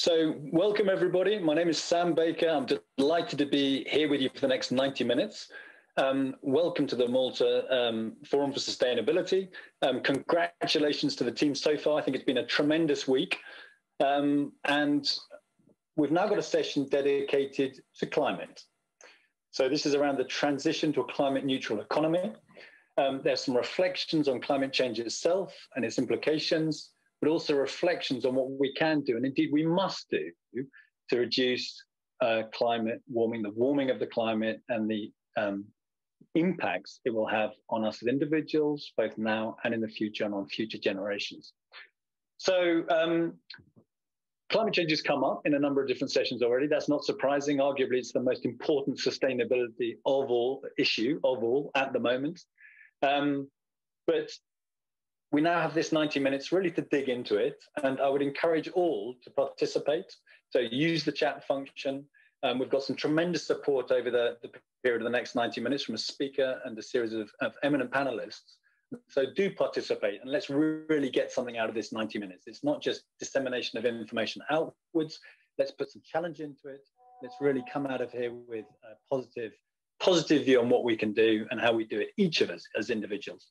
So, welcome everybody. My name is Sam Baker. I'm delighted to be here with you for the next 90 minutes. Um, welcome to the Malta um, Forum for Sustainability. Um, congratulations to the team so far. I think it's been a tremendous week. Um, and we've now got a session dedicated to climate. So, this is around the transition to a climate neutral economy. Um, there's some reflections on climate change itself and its implications but also reflections on what we can do, and indeed we must do, to reduce uh, climate warming, the warming of the climate, and the um, impacts it will have on us as individuals, both now and in the future, and on future generations. So, um, climate change has come up in a number of different sessions already. That's not surprising. Arguably, it's the most important sustainability of all issue of all at the moment. Um, but we now have this 90 minutes really to dig into it. And I would encourage all to participate. So use the chat function. Um, we've got some tremendous support over the, the, period of the next 90 minutes from a speaker and a series of, of eminent panelists. So do participate and let's really get something out of this 90 minutes. It's not just dissemination of information outwards. Let's put some challenge into it. Let's really come out of here with a positive, positive view on what we can do and how we do it, each of us as individuals.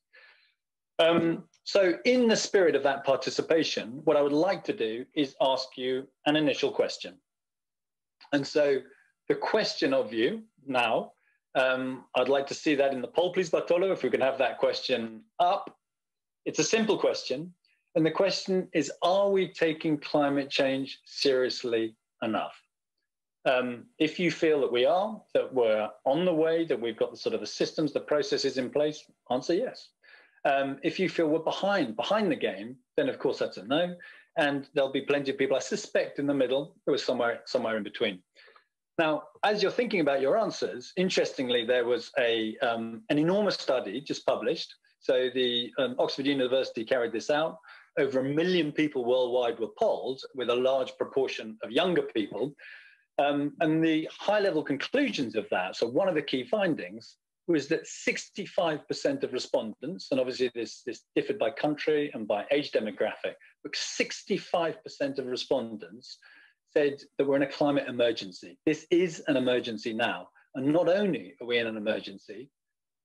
Um, so in the spirit of that participation, what I would like to do is ask you an initial question. And so the question of you now, um, I'd like to see that in the poll, please, Bartolo, if we can have that question up. It's a simple question. And the question is, are we taking climate change seriously enough? Um, if you feel that we are, that we're on the way, that we've got the sort of the systems, the processes in place, answer yes. Um, if you feel we're behind, behind the game, then of course that's a no. And there'll be plenty of people, I suspect, in the middle, or somewhere, somewhere in between. Now, as you're thinking about your answers, interestingly, there was a, um, an enormous study just published. So the um, Oxford University carried this out. Over a million people worldwide were polled, with a large proportion of younger people. Um, and the high level conclusions of that, so one of the key findings was that 65% of respondents, and obviously this, this differed by country and by age demographic, but 65% of respondents said that we're in a climate emergency. This is an emergency now. And not only are we in an emergency,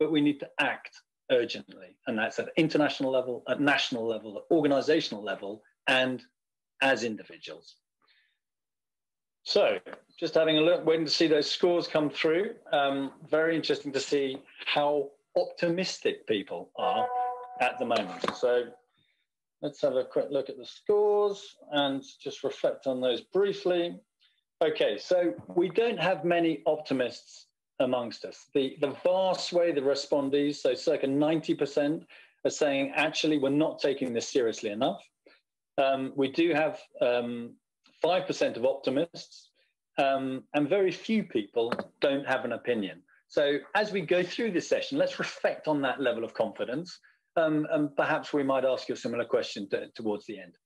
but we need to act urgently. And that's at international level, at national level, at organizational level, and as individuals. So just having a look, waiting to see those scores come through. Um, very interesting to see how optimistic people are at the moment. So let's have a quick look at the scores and just reflect on those briefly. Okay, so we don't have many optimists amongst us. The, the vast sway, the respondees, so circa 90% are saying, actually, we're not taking this seriously enough. Um, we do have um, 5% of optimists, um, and very few people don't have an opinion. So as we go through this session, let's reflect on that level of confidence, um, and perhaps we might ask you a similar question to, towards the end.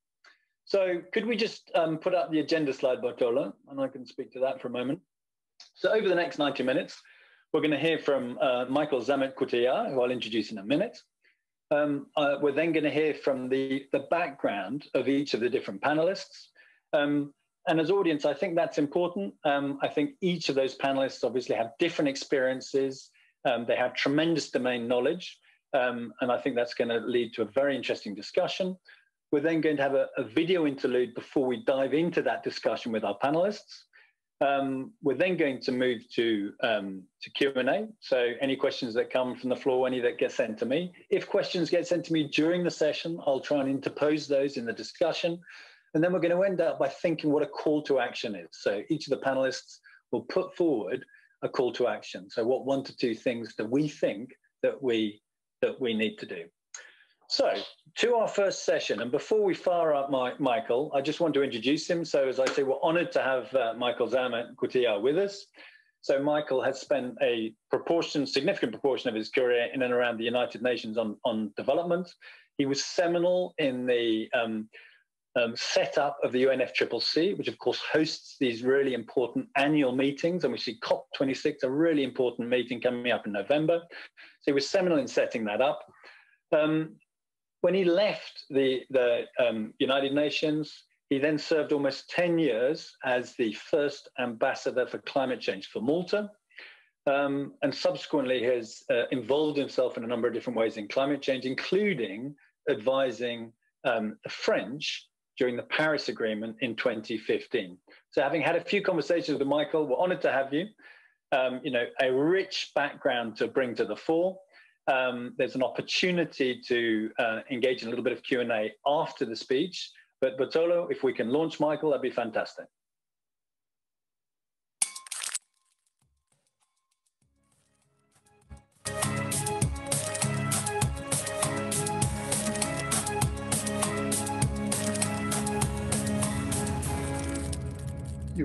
So could we just um, put up the agenda slide, Bartolo, and I can speak to that for a moment. So over the next 90 minutes, we're going to hear from uh, Michael Zammit Cutajar, who I'll introduce in a minute. Um, uh, we're then going to hear from the, the background of each of the different panelists. Um, and as audience, I think that's important. Um, I think each of those panelists obviously have different experiences. Um, they have tremendous domain knowledge. Um, and I think that's going to lead to a very interesting discussion. We're then going to have a, a video interlude before we dive into that discussion with our panelists. Um, we're then going to move to, um, to Q&A. So any questions that come from the floor, any that get sent to me. If questions get sent to me during the session, I'll try and interpose those in the discussion. And then we're going to end up by thinking what a call to action is. So each of the panelists will put forward a call to action. So what one to two things that we think that we that we need to do. So to our first session, and before we fire up my, Michael, I just want to introduce him. So as I say, we're honoured to have uh, Michael Zammit Cutajar with us. So Michael has spent a proportion, significant proportion of his career in and around the United Nations on, on development. He was seminal in the um, um, setup of the UNFCCC, which of course hosts these really important annual meetings. And we see COP26, a really important meeting coming up in November. So he was seminal in setting that up. Um, when he left the, the um, United Nations, He then served almost 10 years as the first ambassador for climate change for Malta, um, and subsequently has uh, involved himself in a number of different ways in climate change, including advising um, the French during the Paris Agreement in 2015. So, having had a few conversations with Michael, we're honoured to have you. Um, you know, a rich background to bring to the fore. Um, there's an opportunity to uh, engage in a little bit of Q and A after the speech. But Bartolo, if we can launch Michael, that'd be fantastic.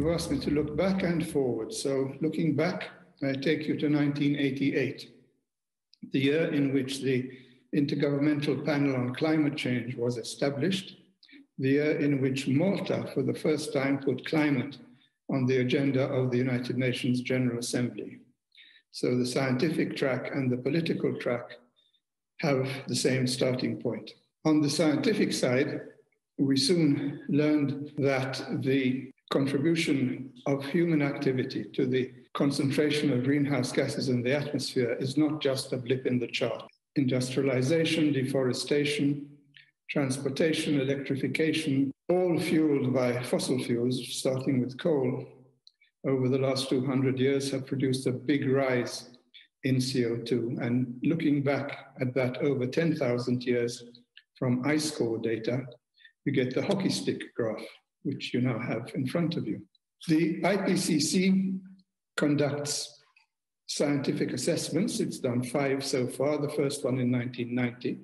You asked me to look back and forward. So, looking back, I take you to 1988, the year in which the Intergovernmental Panel on Climate Change was established, the year in which Malta, for the first time, put climate on the agenda of the United Nations General Assembly. So, the scientific track and the political track have the same starting point. On the scientific side, we soon learned that the contribution of human activity to the concentration of greenhouse gases in the atmosphere is not just a blip in the chart. Industrialization, deforestation, transportation, electrification, all fueled by fossil fuels, starting with coal, over the last 200 years have produced a big rise in CO2. And looking back at that over 10,000 years from ice core data, you get the hockey stick graph which you now have in front of you. The IPCC conducts scientific assessments. It's done five so far, the first one in 1990.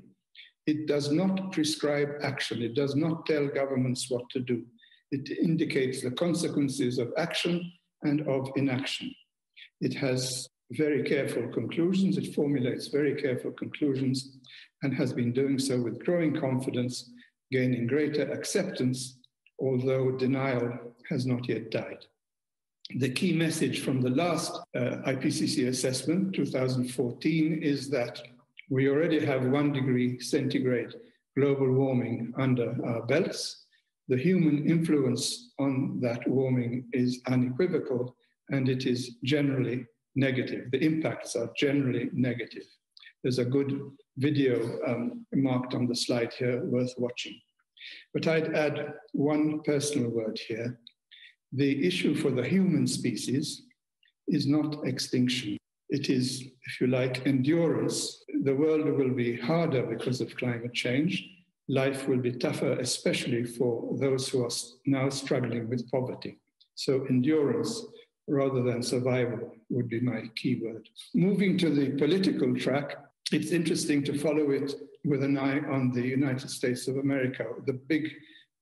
It does not prescribe action, it does not tell governments what to do. It indicates the consequences of action and of inaction. It has very careful conclusions, it formulates very careful conclusions, and has been doing so with growing confidence, gaining greater acceptance although denial has not yet died. The key message from the last uh, IPCC assessment, 2014, is that we already have one degree centigrade global warming under our belts. The human influence on that warming is unequivocal and it is generally negative. The impacts are generally negative. There's a good video um, marked on the slide here worth watching. But I'd add one personal word here. The issue for the human species is not extinction. It is, if you like, endurance. The world will be harder because of climate change. Life will be tougher, especially for those who are now struggling with poverty. So, endurance rather than survival would be my key word. Moving to the political track, it's interesting to follow it with an eye on the United States of America. The big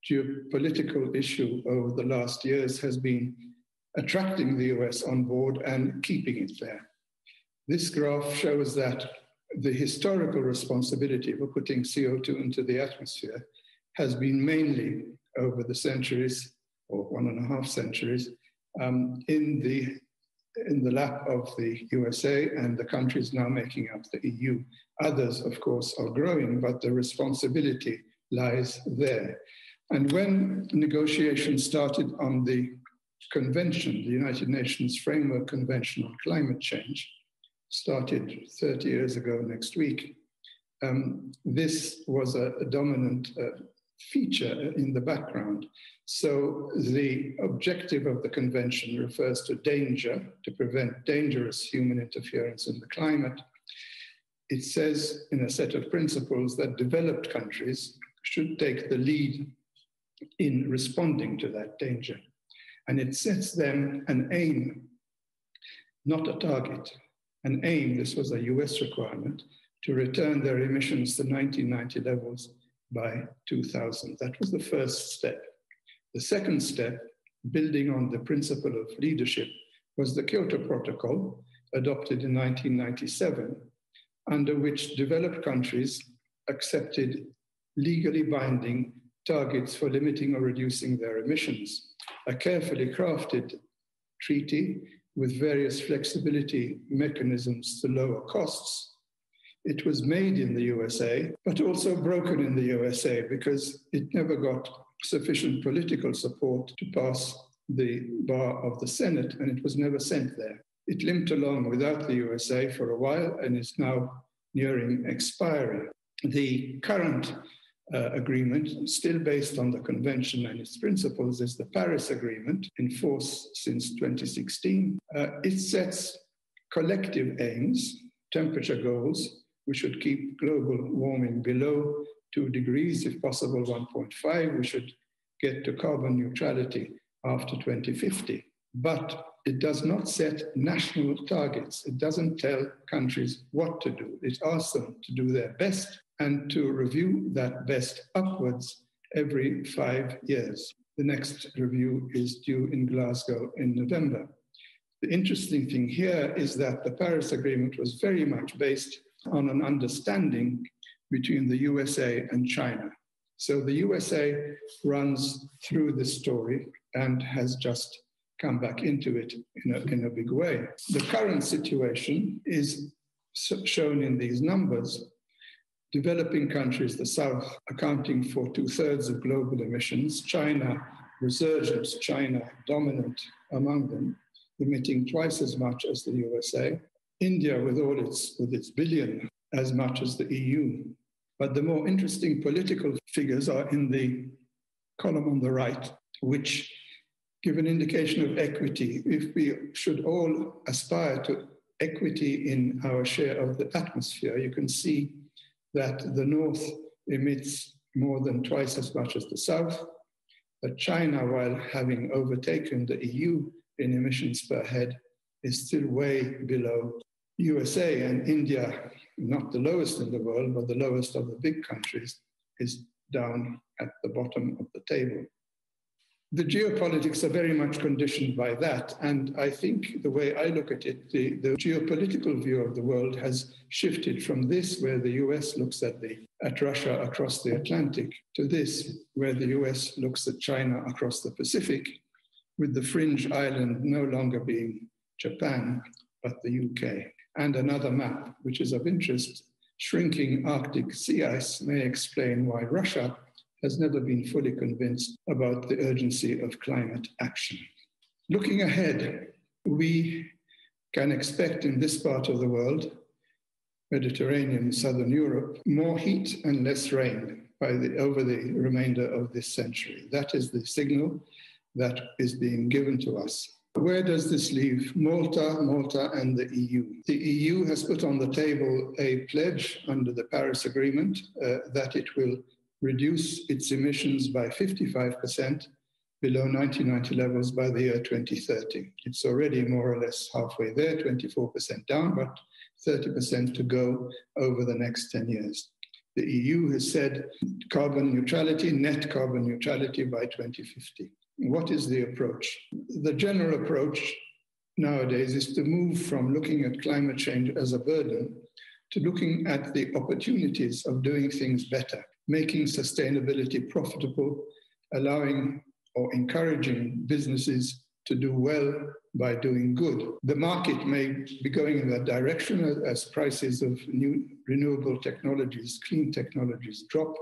geopolitical issue over the last years has been attracting the US on board and keeping it there. This graph shows that the historical responsibility for putting CO2 into the atmosphere has been mainly over the centuries, or one and a half centuries, um, in the in the lap of the USA and the countries now making up the EU. Others, of course, are growing, but the responsibility lies there. And when negotiations started on the convention, the United Nations Framework Convention on Climate Change, started 30 years ago next week, um, this was a, a dominant uh, feature in the background. So the objective of the convention refers to danger, to prevent dangerous human interference in the climate. It says in a set of principles that developed countries should take the lead in responding to that danger. And it sets them an aim, not a target, an aim, this was a US requirement, to return their emissions to 1990 levels by 2000. That was the first step. The second step, building on the principle of leadership, was the Kyoto Protocol, adopted in 1997, under which developed countries accepted legally binding targets for limiting or reducing their emissions. A carefully crafted treaty with various flexibility mechanisms to lower costs it was made in the USA, but also broken in the USA because it never got sufficient political support to pass the bar of the Senate, and it was never sent there. It limped along without the USA for a while and is now nearing expiry. The current uh, agreement, still based on the convention and its principles, is the Paris Agreement, in force since 2016. Uh, it sets collective aims, temperature goals. We should keep global warming below 2 degrees, if possible 1.5. We should get to carbon neutrality after 2050. But it does not set national targets. It doesn't tell countries what to do. It asks them to do their best and to review that best upwards every five years. The next review is due in Glasgow in November. The interesting thing here is that the Paris Agreement was very much based on an understanding between the USA and China. So the USA runs through this story and has just come back into it in a, in a big way. The current situation is shown in these numbers. Developing countries, the South, accounting for two thirds of global emissions, China, resurgent, China dominant among them, emitting twice as much as the USA, India with all its, with its billion, as much as the EU. But the more interesting political figures are in the column on the right, which give an indication of equity. If we should all aspire to equity in our share of the atmosphere, you can see that the North emits more than twice as much as the South, that China, while having overtaken the EU in emissions per head, is still way below USA and India, not the lowest in the world, but the lowest of the big countries, is down at the bottom of the table the geopolitics are very much conditioned by that. And I think the way I look at it, the, the geopolitical view of the world has shifted from this, where the US looks at, the, at Russia across the Atlantic, to this, where the US looks at China across the Pacific, with the fringe island no longer being Japan, but the UK. And another map, which is of interest, shrinking Arctic sea ice may explain why Russia has never been fully convinced about the urgency of climate action. Looking ahead, we can expect in this part of the world, Mediterranean, Southern Europe, more heat and less rain by the, over the remainder of this century. That is the signal that is being given to us. Where does this leave Malta, Malta, and the EU? The EU has put on the table a pledge under the Paris Agreement uh, that it will reduce its emissions by 55% below 1990 levels by the year 2030. It's already more or less halfway there, 24% down, but 30% to go over the next 10 years. The EU has said carbon neutrality, net carbon neutrality by 2050. What is the approach? The general approach nowadays is to move from looking at climate change as a burden to looking at the opportunities of doing things better making sustainability profitable, allowing or encouraging businesses to do well by doing good. The market may be going in that direction as prices of new renewable technologies, clean technologies drop,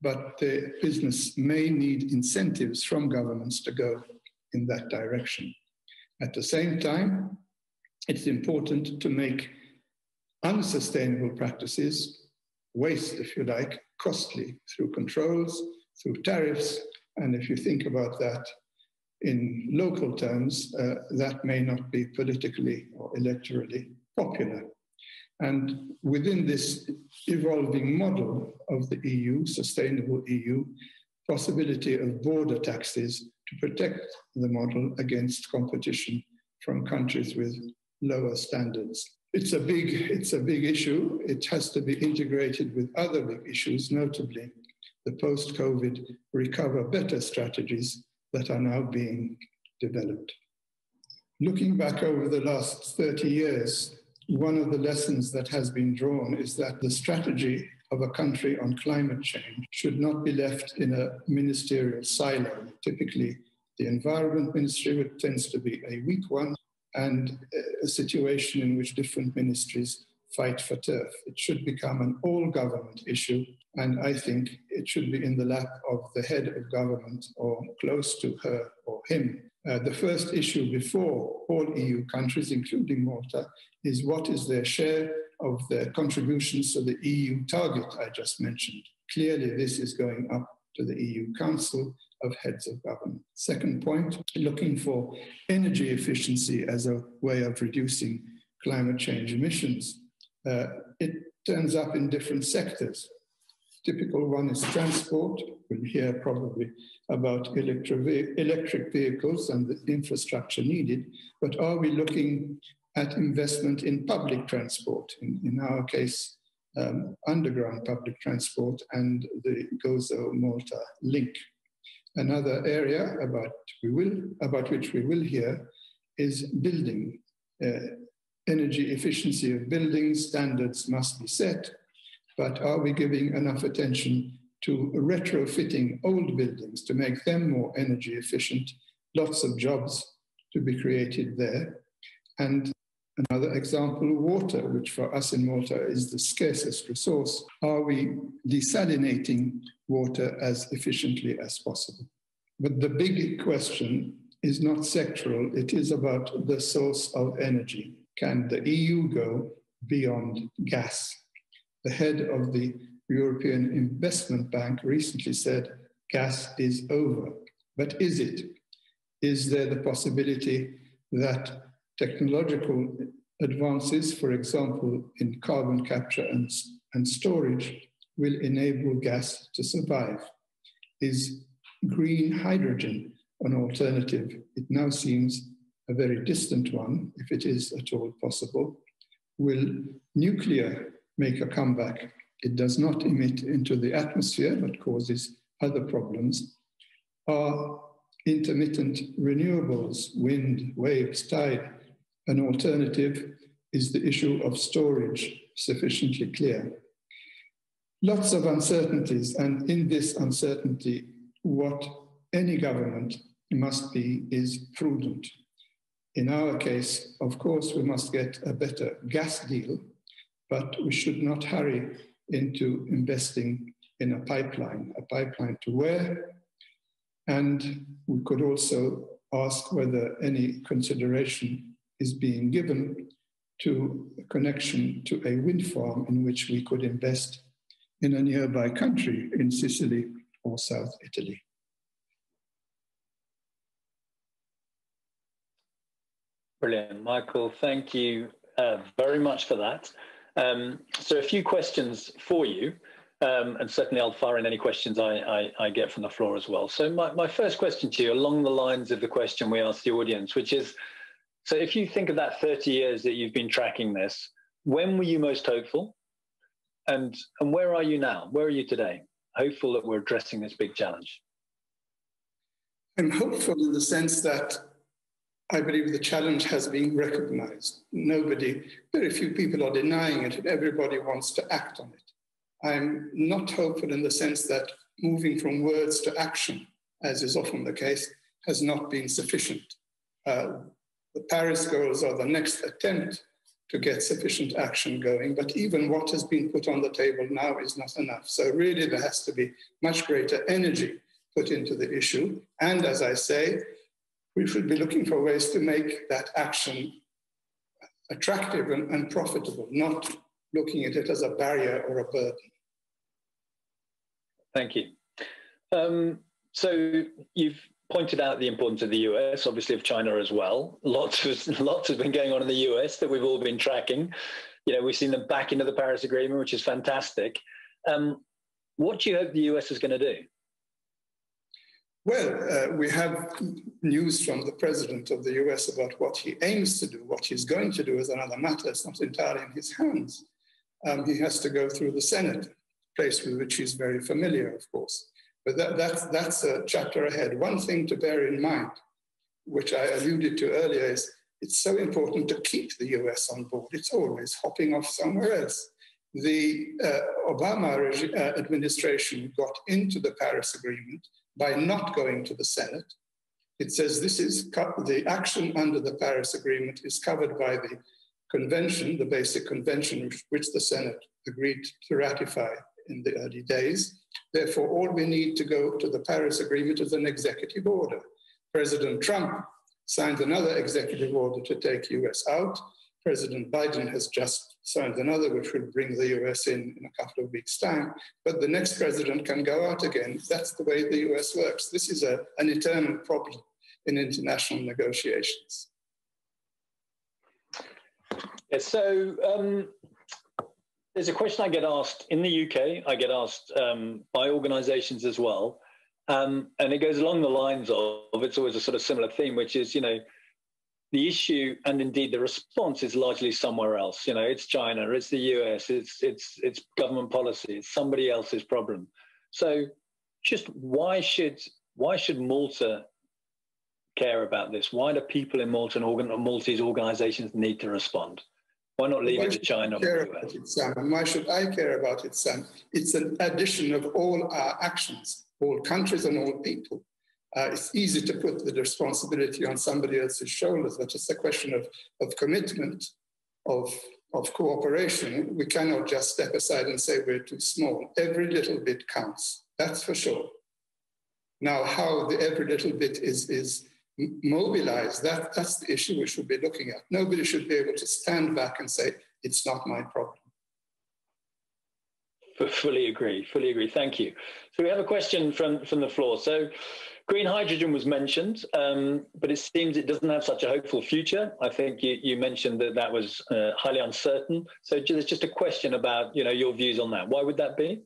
but the business may need incentives from governments to go in that direction. At the same time, it's important to make unsustainable practices, waste, if you like, costly through controls, through tariffs. And if you think about that in local terms, uh, that may not be politically or electorally popular. And within this evolving model of the EU, sustainable EU, possibility of border taxes to protect the model against competition from countries with lower standards it's a big it's a big issue. It has to be integrated with other big issues, notably the post-COVID recover better strategies that are now being developed. Looking back over the last 30 years, one of the lessons that has been drawn is that the strategy of a country on climate change should not be left in a ministerial silo. Typically, the environment ministry which tends to be a weak one, and a situation in which different ministries fight for turf. It should become an all government issue, and I think it should be in the lap of the head of government or close to her or him. Uh, the first issue before all EU countries, including Malta, is what is their share of their contributions to the EU target I just mentioned. Clearly, this is going up to the EU Council of Heads of Government. Second point, looking for energy efficiency as a way of reducing climate change emissions. Uh, it turns up in different sectors. Typical one is transport. We'll hear probably about electric vehicles and the infrastructure needed, but are we looking at investment in public transport? In, in our case, um, underground public transport and the Gozo-Malta link. Another area about, we will, about which we will hear is building. Uh, energy efficiency of buildings standards must be set, but are we giving enough attention to retrofitting old buildings to make them more energy efficient? Lots of jobs to be created there. And Another example, water, which for us in Malta is the scarcest resource. Are we desalinating water as efficiently as possible? But the big question is not sectoral, it is about the source of energy. Can the EU go beyond gas? The head of the European Investment Bank recently said gas is over. But is it? Is there the possibility that technological advances, for example, in carbon capture and, and storage, will enable gas to survive. Is green hydrogen an alternative? It now seems a very distant one, if it is at all possible. Will nuclear make a comeback? It does not emit into the atmosphere, but causes other problems. Are intermittent renewables, wind, waves, tide, an alternative is the issue of storage sufficiently clear. Lots of uncertainties, and in this uncertainty, what any government must be is prudent. In our case, of course, we must get a better gas deal, but we should not hurry into investing in a pipeline. A pipeline to where? And we could also ask whether any consideration is being given to a connection to a wind farm in which we could invest in a nearby country in Sicily or South Italy. Brilliant, Michael. Thank you uh, very much for that. Um, so a few questions for you, um, and certainly I'll fire in any questions I, I, I, get from the floor as well. So my, my first question to you, along the lines of the question we asked the audience, which is, so if you think of that 30 years that you've been tracking this, when were you most hopeful? And, and where are you now? Where are you today? Hopeful that we're addressing this big challenge. I'm hopeful in the sense that I believe the challenge has been recognized. Nobody, very few people are denying it, and everybody wants to act on it. I'm not hopeful in the sense that moving from words to action, as is often the case, has not been sufficient. Uh, the Paris goals are the next attempt to get sufficient action going. But even what has been put on the table now is not enough. So, really, there has to be much greater energy put into the issue. And as I say, we should be looking for ways to make that action attractive and, and profitable, not looking at it as a barrier or a burden. Thank you. Um, so, you've pointed out the importance of the US, obviously of China as well. Lots of lots has been going on in the US that we've all been tracking. You know, we've seen them back into the Paris Agreement, which is fantastic. Um, what do you hope the US is going to do? Well, uh, we have news from the president of the US about what he aims to do. What he's going to do is another matter. It's not entirely in his hands. Um, he has to go through the Senate, a place with which he's very familiar, of course. But that, that's, that's a chapter ahead. One thing to bear in mind, which I alluded to earlier, is it's so important to keep the US on board. It's always hopping off somewhere else. The uh, Obama uh, administration got into the Paris Agreement by not going to the Senate. It says this is the action under the Paris Agreement is covered by the convention, the basic convention which the Senate agreed to ratify in the early days. Therefore, all we need to go to the Paris Agreement is an executive order. President Trump signed another executive order to take US out. President Biden has just signed another, which will bring the US in in a couple of weeks' time. But the next president can go out again. That's the way the US works. This is a, an eternal problem in international negotiations. Yeah, so um, there's a question I get asked in the UK, I get asked um, by organizations as well. Um, and it goes along the lines of it's always a sort of similar theme, which is, you know, the issue and indeed the response is largely somewhere else. You know, it's China, it's the US, it's it's it's government policy, it's somebody else's problem. So just why should why should Malta care about this? Why do people in Malta and organ, Maltese organizations need to respond? Why not leave why it to China? Care about it, Sam? And why should I care about it, Sam? It's an addition of all our actions, all countries and all people. Uh, it's easy to put the responsibility on somebody else's shoulders, but it's a question of, of commitment, of, of cooperation. We cannot just step aside and say we're too small. Every little bit counts, that's for sure. Now, how the every little bit is, is mobilize, that, that's the issue we should be looking at. Nobody should be able to stand back and say, it's not my problem. Fully agree, fully agree. Thank you. So we have a question from, from the floor. So green hydrogen was mentioned, um, but it seems it doesn't have such a hopeful future. I think you, you mentioned that that was uh, highly uncertain. So there's just a question about you know your views on that. Why would that be?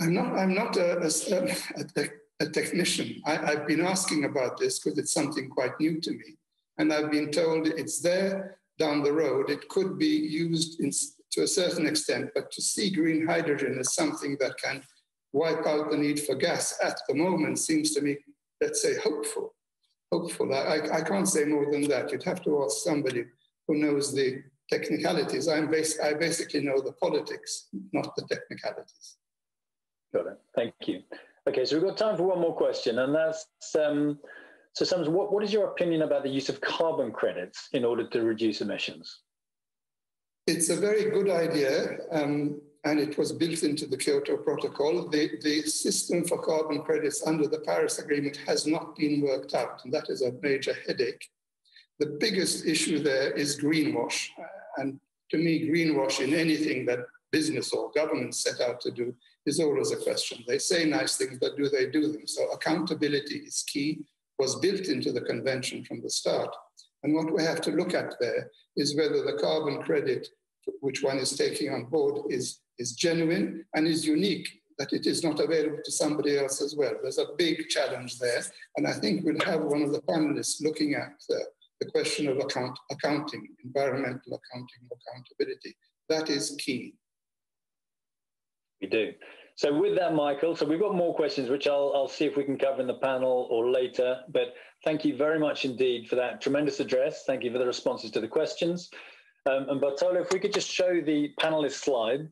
I'm not. I'm not a, a, a, technician. I, have been asking about this because it's something quite new to me. And I've been told it's there down the road. It could be used in, to a certain extent, but to see green hydrogen as something that can wipe out the need for gas at the moment seems to me, let's say, hopeful. Hopeful. I, I can't say more than that. You'd have to ask somebody who knows the technicalities. I'm bas- I basically know the politics, not the technicalities. Got it. Thank you. Okay, so we've got time for one more question, and that's um, so. Sams, what, what is your opinion about the use of carbon credits in order to reduce emissions? It's a very good idea, um, and it was built into the Kyoto Protocol. The, the system for carbon credits under the Paris Agreement has not been worked out, and that is a major headache. The biggest issue there is greenwash, and to me, greenwash in anything that business or government set out to do is always a question. They say nice things, but do they do them? So accountability is key, was built into the convention from the start. And what we have to look at there is whether the carbon credit which one is taking on board is, is genuine and is unique, that it is not available to somebody else as well. There's a big challenge there. And I think we'll have one of the panelists looking at the, question of account, accounting, environmental accounting, accountability. That is key. We do. So with that, Michael, so we've got more questions, which I'll, I'll see if we can cover in the panel or later. But thank you very much indeed for that tremendous address. Thank you for the responses to the questions. Um, and Bartolo, if we could just show the panelist slide.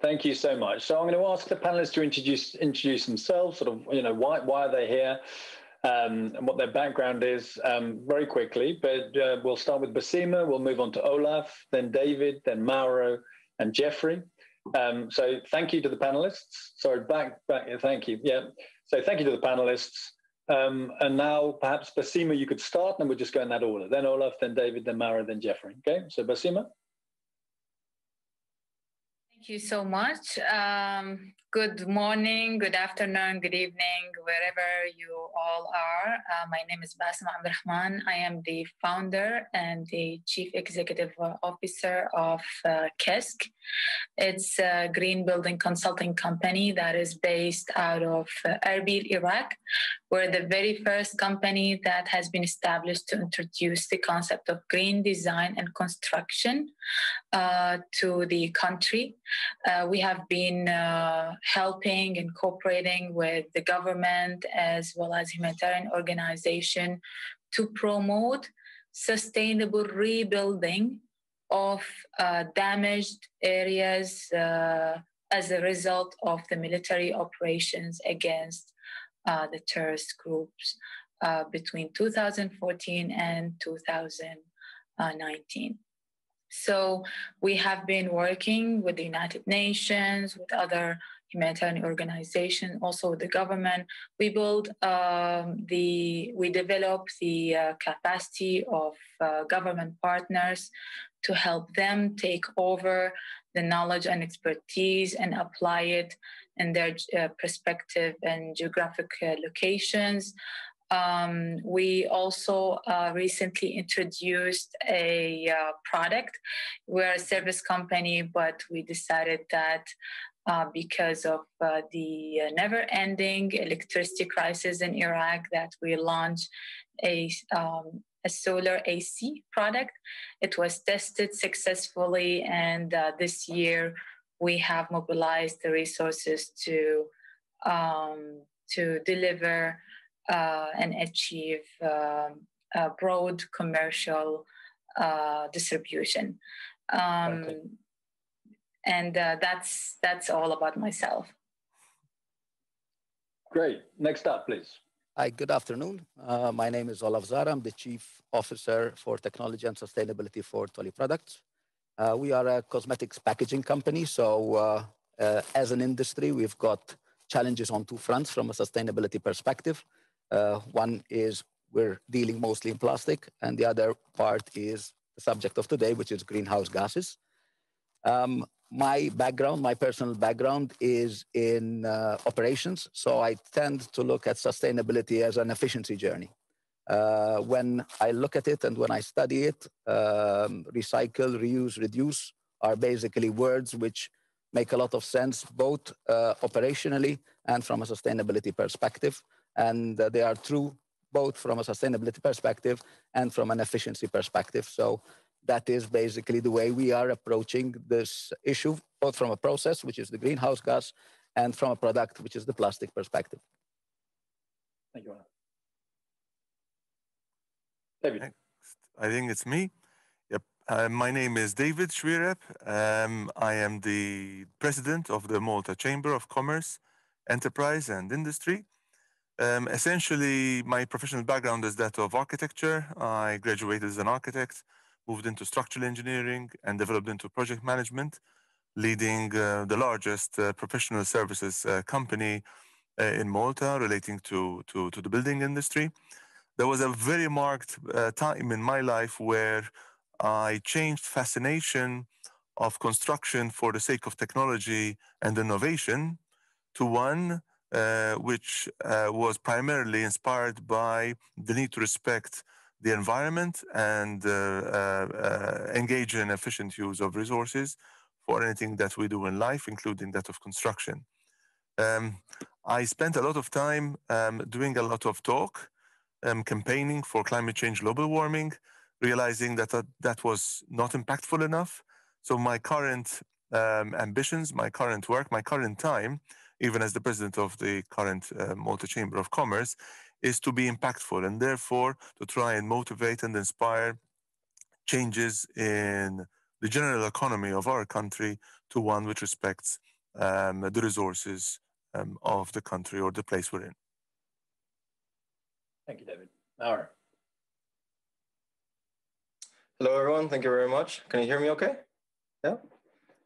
Thank you so much. So I'm going to ask the panelists to introduce introduce themselves, sort of, you know, why why are they here? Um, and what their background is um, very quickly. But uh, we'll start with Basima, we'll move on to Olaf, then David, then Mauro, and Jeffrey. Um, so thank you to the panelists. Sorry, back, back, thank you. Yeah, so thank you to the panelists. Um, and now perhaps Basima, you could start and we'll just go in that order. Then Olaf, then David, then Mauro, then Jeffrey. Okay, so Basima. Thank you so much. Um, Good morning, good afternoon, good evening, wherever you all are. Uh, my name is Basim Abdulrahman. I am the founder and the chief executive officer of uh, KESK. It's a green building consulting company that is based out of uh, Erbil, Iraq. We're the very first company that has been established to introduce the concept of green design and construction uh, to the country. Uh, we have been uh, helping and cooperating with the government as well as humanitarian organization to promote sustainable rebuilding of uh, damaged areas uh, as a result of the military operations against uh, the terrorist groups uh, between 2014 and 2019. So we have been working with the United Nations, with other humanitarian organization, also the government. We build um, the, we develop the uh, capacity of uh, government partners to help them take over the knowledge and expertise and apply it in their uh, perspective and geographic uh, locations. Um, we also uh, recently introduced a uh, product. We're a service company, but we decided that uh, because of uh, the never-ending electricity crisis in Iraq, that we launched a um, a solar AC product. It was tested successfully, and uh, this year we have mobilized the resources to um, to deliver uh, and achieve um, a broad commercial uh, distribution. Um, okay. And uh, that's that's all about myself. Great. Next up, please. Hi, good afternoon. Uh, my name is Olaf Zahra. I'm the Chief Officer for Technology and Sustainability for Toly Products. Uh, we are a cosmetics packaging company. So, uh, uh, as an industry, we've got challenges on two fronts from a sustainability perspective. Uh, one is we're dealing mostly in plastic, and the other part is the subject of today, which is greenhouse gases. Um, my background, my personal background is in uh, operations, so I tend to look at sustainability as an efficiency journey. Uh, when I look at it and when I study it, um, recycle, reuse, reduce are basically words which make a lot of sense both uh, operationally and from a sustainability perspective. And uh, they are true both from a sustainability perspective and from an efficiency perspective. So that is basically the way we are approaching this issue, both from a process, which is the greenhouse gas, and from a product, which is the plastic perspective. Thank you, Anna. David. I think it's me. Yep. Uh, my name is David Xuereb. Um, I am the president of the Malta Chamber of Commerce, Enterprise and Industry. Um, essentially, my professional background is that of architecture. I graduated as an architect, moved into structural engineering, and developed into project management, leading uh, the largest uh, professional services uh, company in Malta relating to, to, to, the building industry. There was a very marked time in my life where I changed fascination of construction for the sake of technology and innovation to one uh, which uh, was primarily inspired by the need to respect the environment and uh, uh, uh, engage in efficient use of resources for anything that we do in life, including that of construction. Um, I spent a lot of time um, doing a lot of talk, um, campaigning for climate change, global warming, realizing that that, that was not impactful enough. So my current um, ambitions, my current work, my current time even as the president of the current uh, Malta Chamber of Commerce, is to be impactful and therefore to try and motivate and inspire changes in the general economy of our country to one which respects um, the resources um, of the country or the place we're in. Thank you, David. All Hello, everyone. Thank you very much. Can you hear me okay? Yeah.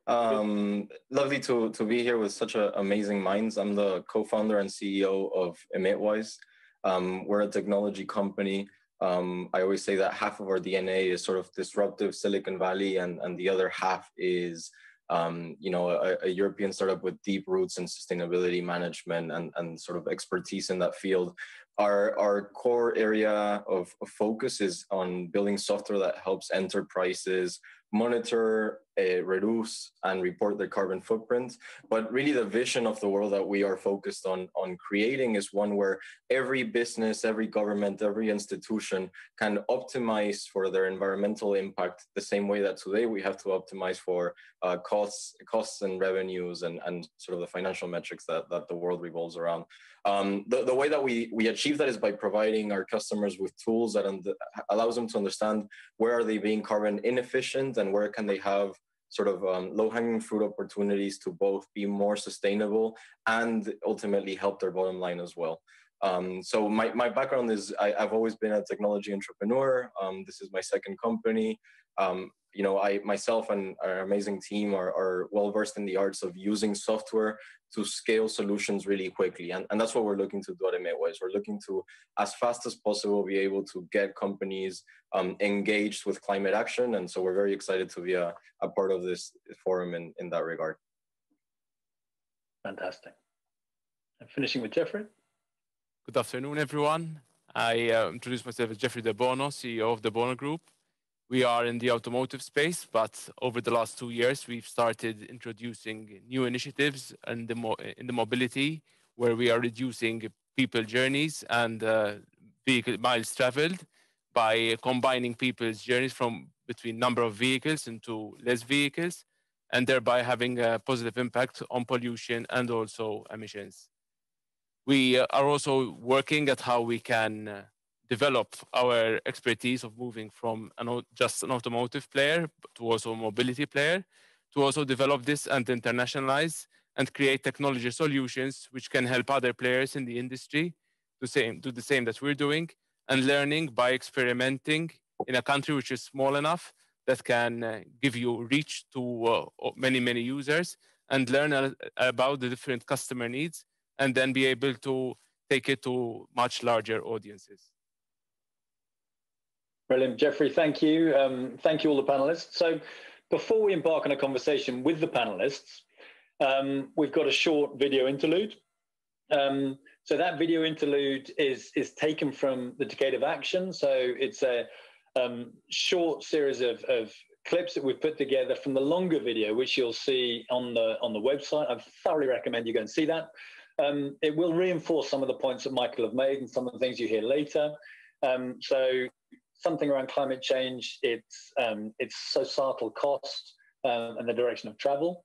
Um, lovely to, to be here with such a, amazing minds. I'm the co-founder and CEO of EmitWise. Um, we're a technology company. Um, I always say that half of our DNA is sort of disruptive Silicon Valley, and, and the other half is um, you know, a, a, European startup with deep roots in sustainability management and, and sort of expertise in that field. Our, our core area of, of focus is on building software that helps enterprises monitor, uh, reduce, and report their carbon footprint. But really, the vision of the world that we are focused on on creating is one where every business, every government, every institution can optimize for their environmental impact the same way that today we have to optimize for uh, costs, costs and revenues, and and sort of the financial metrics that that the world revolves around. Um, the, the way that we, we achieve that is by providing our customers with tools that allows them to understand where are they being carbon inefficient and where can they have sort of um, low-hanging fruit opportunities to both be more sustainable and ultimately help their bottom line as well. Um, so my, my background is I, have always been a technology entrepreneur. Um, this is my second company. Um, you know, I myself and our amazing team are, are well versed in the arts of using software to scale solutions really quickly. And, and that's what we're looking to do at Emitwise. We're looking to, as fast as possible, be able to get companies um, engaged with climate action. And so we're very excited to be a, a part of this forum in, in that regard. Fantastic. And finishing with Jeffrey. Good afternoon, everyone. I uh, introduce myself as Jeffrey De Bono, CEO of the Bono Group. We are in the automotive space, but over the last two years, we've started introducing new initiatives in the, mo- in the mobility, where we are reducing people journeys and uh, vehicle miles traveled by combining people's journeys from between number of vehicles into less vehicles and thereby having a positive impact on pollution and also emissions. We are also working at how we can develop our expertise of moving from an, just an automotive player to also a mobility player, to also develop this and internationalize and create technology solutions which can help other players in the industry to do the same that we're doing and learning by experimenting in a country which is small enough that can uh, give you reach to uh, many, many users and learn a, about the different customer needs and then be able to take it to much larger audiences. Brilliant. Jeffrey, thank you. Um, thank you all the panelists. So before we embark on a conversation with the panelists, um, we've got a short video interlude. Um, so that video interlude is, is taken from the Decade of Action. So it's a um, short series of, of clips that we've put together from the longer video, which you'll see on the on the website. I thoroughly recommend you go and see that. Um, it will reinforce some of the points that Michael have made and some of the things you hear later. Um, so something around climate change, its um, its societal cost um, and the direction of travel.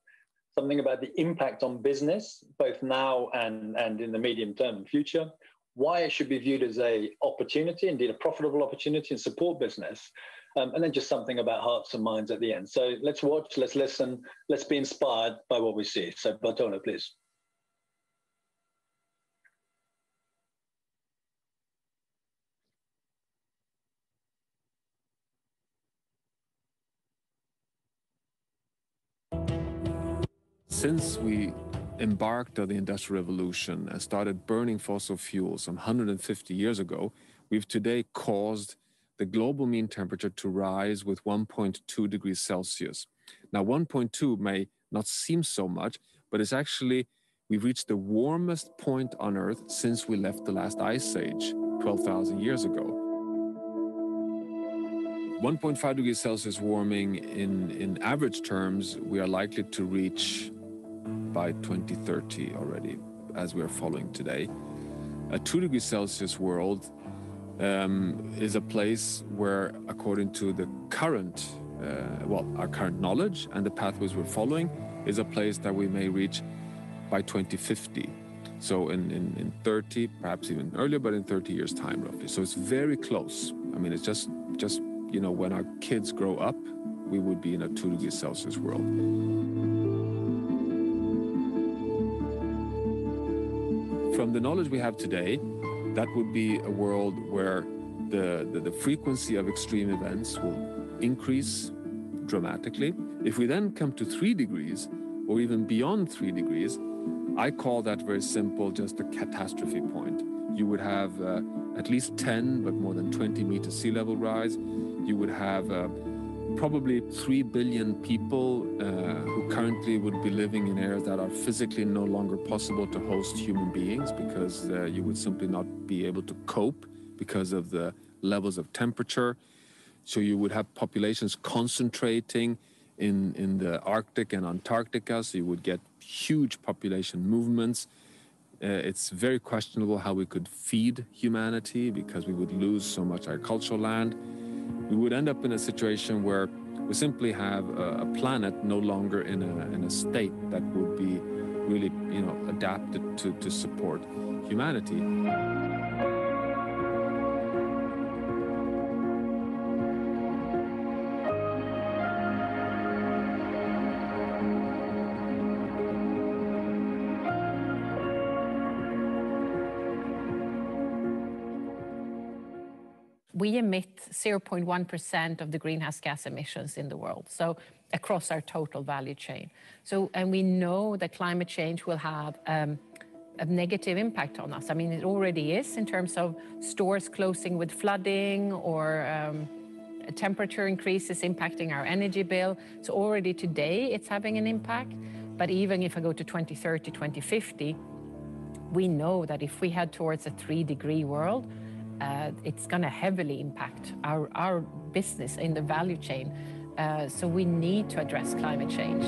Something about the impact on business, both now and and in the medium term and future why it should be viewed as a opportunity, indeed a profitable opportunity and support business, um, and then just something about hearts and minds at the end. So let's watch, let's listen, let's be inspired by what we see. So Bartolo, please. Since we embarked on the Industrial Revolution and started burning fossil fuels some 150 years ago, we've today caused the global mean temperature to rise with 1.2 degrees Celsius. Now, 1.2 may not seem so much, but it's actually, we've reached the warmest point on Earth since we left the last ice age 12,000 years ago. 1.5 degrees Celsius warming in, in average terms, we are likely to reach by 2030 already, as we are following today. A two degrees Celsius world um, is a place where, according to the current, uh, well, our current knowledge and the pathways we're following, is a place that we may reach by 2050. So in, in, in 30, perhaps even earlier, but in 30 years' time, roughly. So it's very close. I mean, it's just, just you know, when our kids grow up, we would be in a two degrees Celsius world. From the knowledge we have today, that would be a world where the, the, the, frequency of extreme events will increase dramatically. If we then come to three degrees, or even beyond three degrees, I call that very simple just a catastrophe point. You would have uh, at least 10, but more than 20 meter sea level rise. You would have uh, probably 3 billion people uh, who currently would be living in areas that are physically no longer possible to host human beings because uh, you would simply not be able to cope because of the levels of temperature. So you would have populations concentrating in, in the Arctic and Antarctica, so you would get huge population movements. Uh, it's very questionable how we could feed humanity because we would lose so much agricultural land we would end up in a situation where we simply have a, a planet no longer in a, in a state that would be really, you know, adapted to, to support humanity. We emit 0.1% of the greenhouse gas emissions in the world, so across our total value chain. So, and we know that climate change will have um, a negative impact on us. I mean, it already is in terms of stores closing with flooding or um, temperature increases impacting our energy bill. So already today it's having an impact. But even if I go to 2030, 2050, we know that if we head towards a three degree world, uh, it's going to heavily impact our, our business in the value chain. Uh, so we need to address climate change.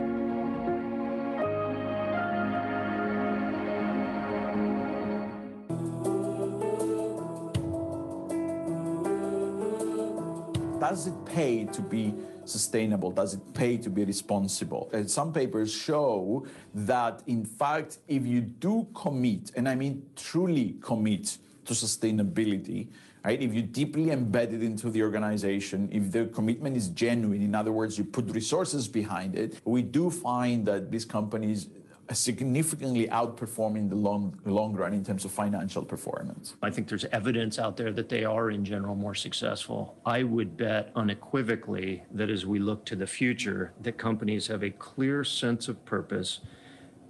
Does it pay to be sustainable? Does it pay to be responsible? And some papers show that, in fact, if you do commit, and I mean truly commit to sustainability, right? If you deeply embed it into the organization, if the commitment is genuine, in other words, you put resources behind it, we do find that these companies significantly outperforming the long long run in terms of financial performance. I think there's evidence out there that they are in general more successful. I would bet unequivocally that as we look to the future, that companies have a clear sense of purpose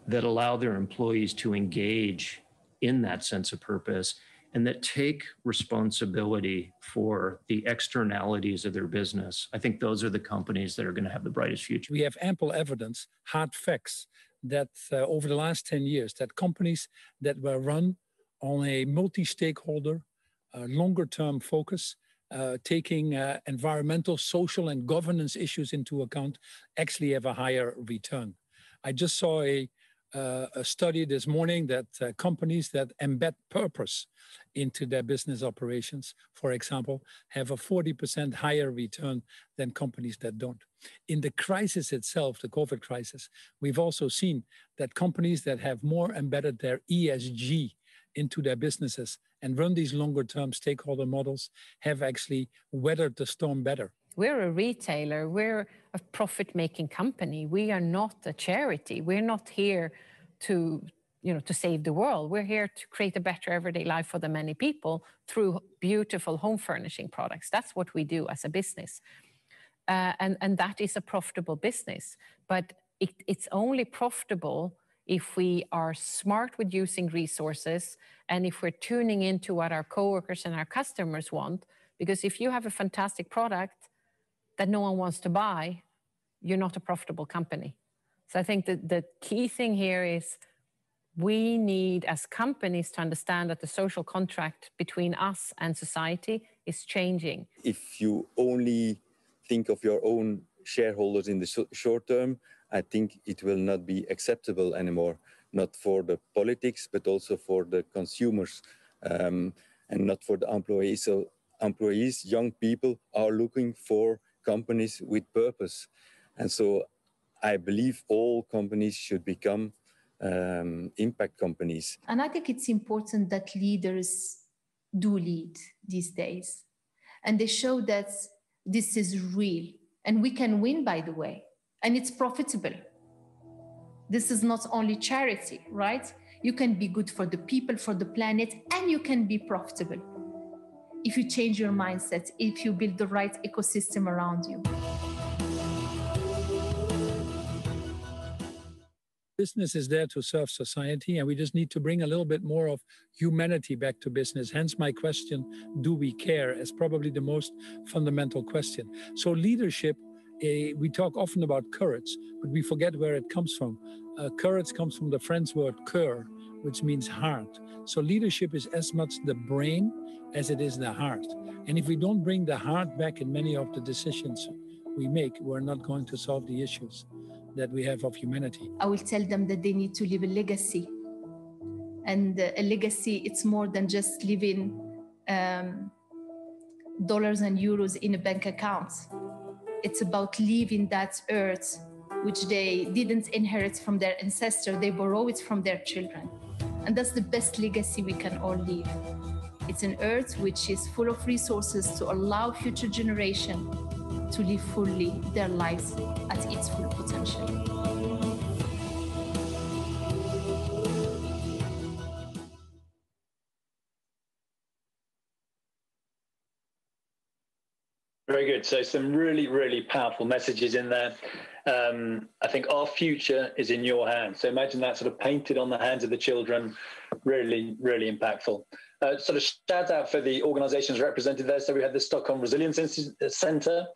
that allow their employees to engage in that sense of purpose and that take responsibility for the externalities of their business. I think those are the companies that are going to have the brightest future. We have ample evidence, hard facts, that uh, over the last 10 years, that companies that were run on a multi-stakeholder, uh, longer-term focus, uh, taking uh, environmental, social, and governance issues into account, actually have a higher return. I just saw a uh, a study this morning that uh, companies that embed purpose into their business operations, for example, have a 40% higher return than companies that don't. In the crisis itself, the COVID crisis, we've also seen that companies that have more embedded their ESG into their businesses and run these longer term stakeholder models have actually weathered the storm better. We're a retailer, we're a profit making company. We are not a charity. We're not here to you know to save the world. We're here to create a better everyday life for the many people through beautiful home furnishing products. That's what we do as a business. Uh, and and that is a profitable business. But it, it's only profitable if we are smart with using resources and if we're tuning into what our coworkers and our customers want. Because if you have a fantastic product that no one wants to buy, you're not a profitable company. So I think that the key thing here is we need as companies to understand that the social contract between us and society is changing. If you only think of your own shareholders in the short term, I think it will not be acceptable anymore, not for the politics, but also for the consumers um, and not for the employees. So employees, young people are looking for companies with purpose. And so I believe all companies should become um, impact companies. And I think it's important that leaders do lead these days. And they show that this is real. And we can win, by the way, and it's profitable. This is not only charity, right? You can be good for the people, for the planet, and you can be profitable if you change your mindset, if you build the right ecosystem around you. Business is there to serve society, and we just need to bring a little bit more of humanity back to business. Hence, my question do we care? is probably the most fundamental question. So, leadership, uh, we talk often about courage, but we forget where it comes from. Uh, courage comes from the French word cœur, which means heart. So, leadership is as much the brain as it is the heart. And if we don't bring the heart back in many of the decisions we make, we're not going to solve the issues that we have of humanity. I will tell them that they need to leave a legacy. And a legacy, it's more than just leaving um, dollars and euros in a bank account. It's about leaving that earth which they didn't inherit from their ancestor, they borrow it from their children. And that's the best legacy we can all leave. It's an earth which is full of resources to allow future generation to live fully their lives at its full potential. Very good. So some really, really powerful messages in there. Um, I think our future is in your hands. So imagine that sort of painted on the hands of the children. Really, really impactful. Uh, sort of shout out for the organisations represented there. So we had the Stockholm Resilience Centre,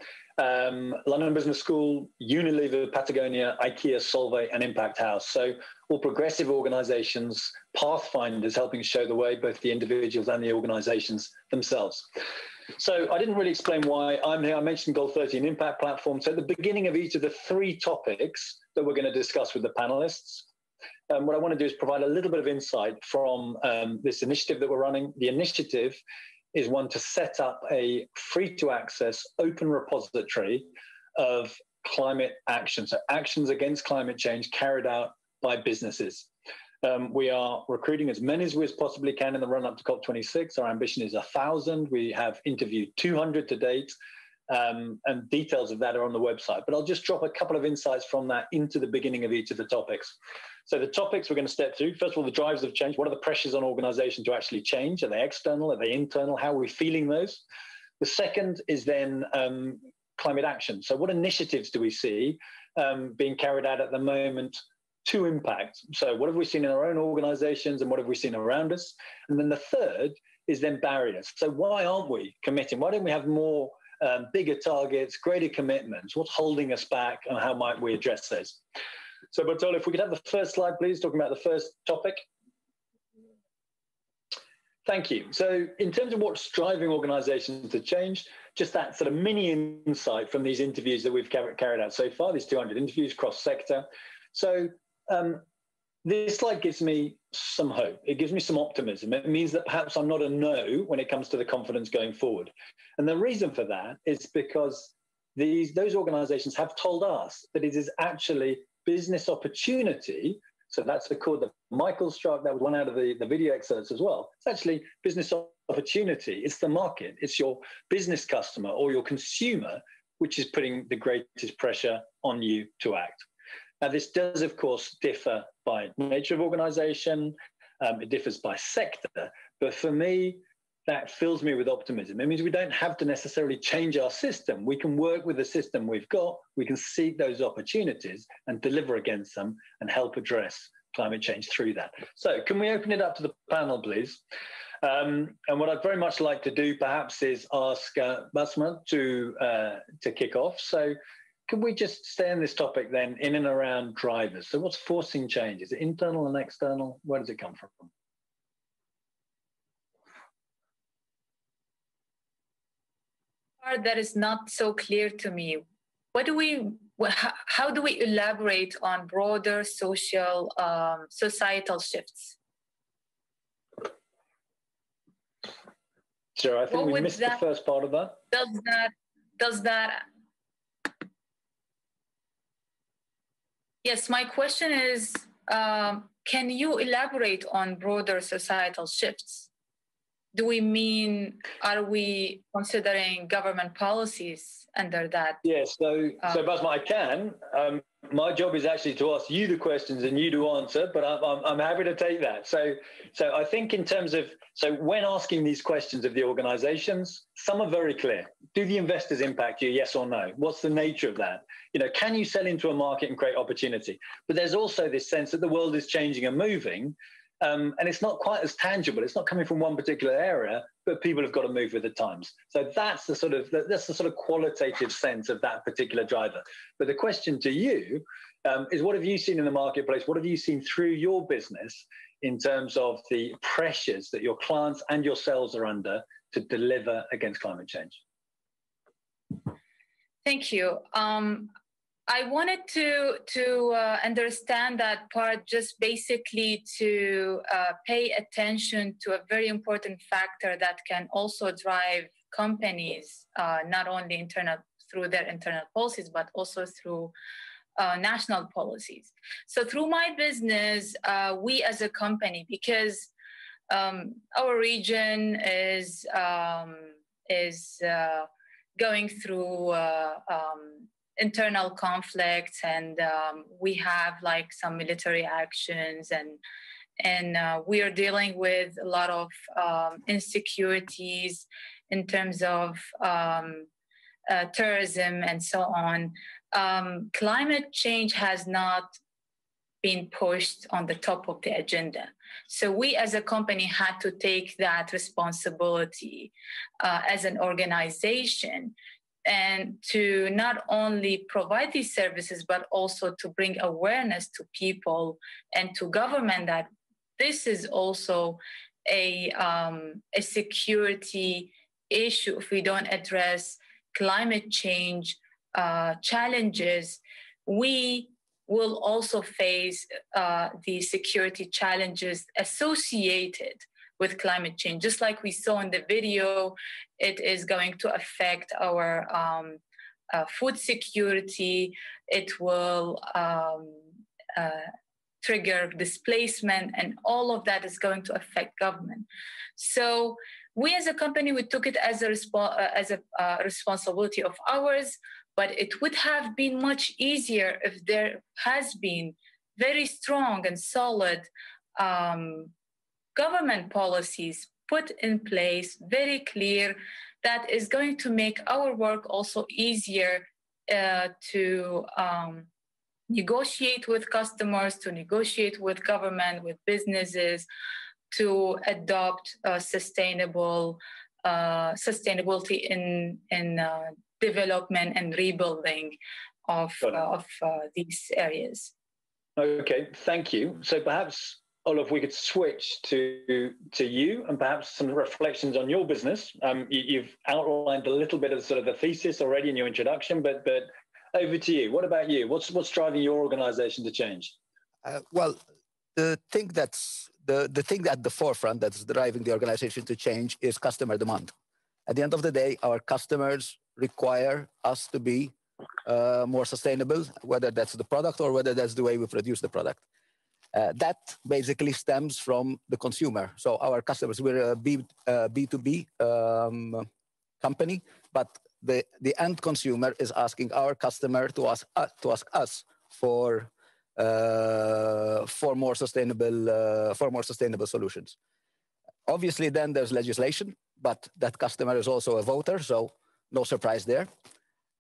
um, London Business School, Unilever, Patagonia, IKEA, Solvay, and Impact House. So all progressive organisations, pathfinders helping show the way, both the individuals and the organisations themselves. So I didn't really explain why I'm here. I mentioned Goal 13 Impact Platform. So at the beginning of each of the three topics that we're going to discuss with the panelists, um, what I want to do is provide a little bit of insight from um, this initiative that we're running. The initiative is one to set up a free to access open repository of climate action. So actions against climate change carried out by businesses. Um, we are recruiting as many as we possibly can in the run up to COP26. Our ambition is 1,000. We have interviewed 200 to date, um, and details of that are on the website. But I'll just drop a couple of insights from that into the beginning of each of the topics. So, the topics we're going to step through first of all, the drivers of change. What are the pressures on organizations to actually change? Are they external? Are they internal? How are we feeling those? The second is then um, climate action. So, what initiatives do we see um, being carried out at the moment to impacts. So, what have we seen in our own organizations and what have we seen around us? And then the third is then barriers. So, why aren't we committing? Why don't we have more um, bigger targets, greater commitments? What's holding us back and how might we address those? So, Bartolo, if we could have the first slide, please, talking about the first topic. Thank you. So, in terms of what's driving organizations to change, just that sort of mini insight from these interviews that we've carried out so far, these 200 interviews cross sector. So, um, this slide gives me some hope. It gives me some optimism. It means that perhaps I'm not a no when it comes to the confidence going forward. And the reason for that is because these those organizations have told us that it is actually business opportunity. So that's the code that Michael struck. That was one out of the, the video excerpts as well. It's actually business opportunity. It's the market. It's your business customer or your consumer, which is putting the greatest pressure on you to act. Now, this does, of course, differ by nature of organization, um, it differs by sector, but for me, that fills me with optimism. It means we don't have to necessarily change our system. We can work with the system we've got, we can seek those opportunities and deliver against them and help address climate change through that. So, can we open it up to the panel, please? Um, and what I'd very much like to do, perhaps, is ask uh, Basma to uh, to kick off. So, can we just stay on this topic then, in and around drivers? So, what's forcing change? Is it internal and external? Where does it come from? Part that is not so clear to me. What do we? How do we elaborate on broader social, um, societal shifts? Sure, I think what we missed that, the first part of that. Does that does that Yes, my question is um, can you elaborate on broader societal shifts? Do we mean, are we considering government policies under that? Yes, so, um, so Basma, I can. Um, my job is actually to ask you the questions and you to answer, but I'm, I'm, I'm, happy to take that. So, so I think in terms of, so when asking these questions of the organizations, some are very clear. Do the investors impact you, yes or no? What's the nature of that? You know, can you sell into a market and create opportunity? But there's also this sense that the world is changing and moving, um, and it's not quite as tangible. It's not coming from one particular area, but people have got to move with the times. So that's the sort of that's the sort of qualitative sense of that particular driver. But the question to you um, is, what have you seen in the marketplace? What have you seen through your business in terms of the pressures that your clients and yourselves are under to deliver against climate change? Thank you. Um, I wanted to to uh, understand that part just basically to uh, pay attention to a very important factor that can also drive companies uh, not only internal through their internal policies but also through uh, national policies. So through my business, uh, we as a company because um, our region is um, is uh, going through um, internal conflicts and um, we have like some military actions and and uh, we are dealing with a lot of um, insecurities in terms of um, uh, tourism, and so on, um, climate change has not been pushed on the top of the agenda. So we as a company had to take that responsibility uh, as an organization and to not only provide these services, but also to bring awareness to people and to government that this is also a, um, a security issue if we don't address climate change uh, challenges. We will also face uh, the security challenges associated with climate change. Just like we saw in the video, it is going to affect our um, uh, food security. It will um, uh, trigger displacement, and all of that is going to affect government. So we as a company, we took it as a, uh, as a uh, responsibility of ours but it would have been much easier if there has been very strong and solid um, government policies put in place, very clear, that is going to make our work also easier uh, to um, negotiate with customers, to negotiate with government, with businesses, to adopt uh, sustainable uh, sustainability in in uh, development and rebuilding of, uh, of uh, these areas. Okay, thank you. So perhaps Olaf, we could switch to to you and perhaps some reflections on your business. Um, you, have outlined a little bit of sort of the thesis already in your introduction, but but over to you. What about you? What's what's driving your organization to change? Uh, well, the thing that's the the thing at the forefront that's driving the organization to change is customer demand. At the end of the day, our customers require us to be uh, more sustainable, whether that's the product or whether that's the way we produce the product. Uh, that basically stems from the consumer. So our customers, we're a B, uh, B2B um, company, but the, the end consumer is asking our customer to ask, uh, to ask us for, uh, for, more sustainable, uh, for more sustainable solutions. Obviously, then there's legislation, but that customer is also a voter, so no surprise there.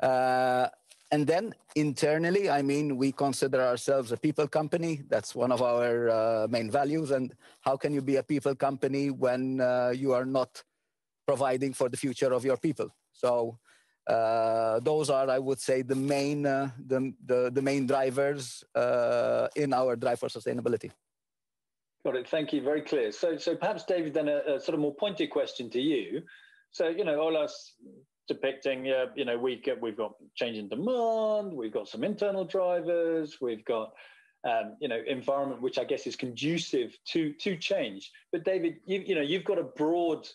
Uh, and then internally, I mean, we consider ourselves a people company. That's one of our uh, main values. And how can you be a people company when uh, you are not providing for the future of your people? So uh, those are, I would say, the main uh, the, the, the main drivers uh, in our drive for sustainability. Got it. Thank you. Very clear. So, so perhaps David, then a, a sort of more pointed question to you. So, you know, Olas depicting, yeah, you know, we get, we've got change in demand, we've got some internal drivers, we've got, um, you know, environment which I guess is conducive to to change. But David, you you know, you've got a broad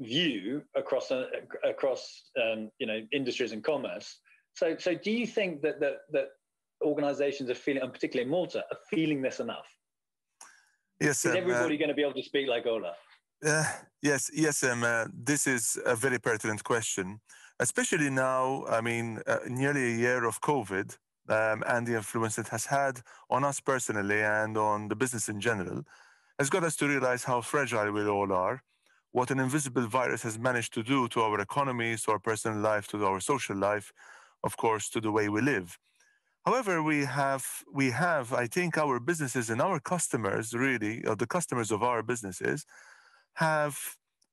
view across uh, across um, you know industries and commerce. So so do you think that that that organisations are feeling, and particularly in Malta, are feeling this enough? Yes, is um, everybody uh, going to be able to speak like Ola? Uh, yes, yes, um, this is a very pertinent question, especially now. I mean, uh, nearly a year of COVID um, and the influence it has had on us personally and on the business in general has got us to realize how fragile we all are, what an invisible virus has managed to do to our economies, to our personal life, to our social life, of course, to the way we live. However, we have, we have, I think, our businesses and our customers, really, or the customers of our businesses, have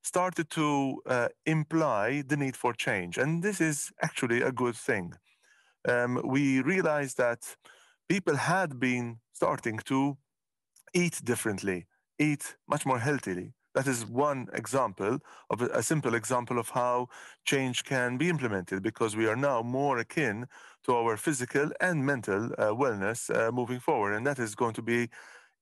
started to uh, imply the need for change. And this is actually a good thing. Um, we realized that people had been starting to eat differently, eat much more healthily. That is one example of a, a, simple example of how change can be implemented because we are now more akin to our physical and mental uh, wellness uh, moving forward. And that is going to be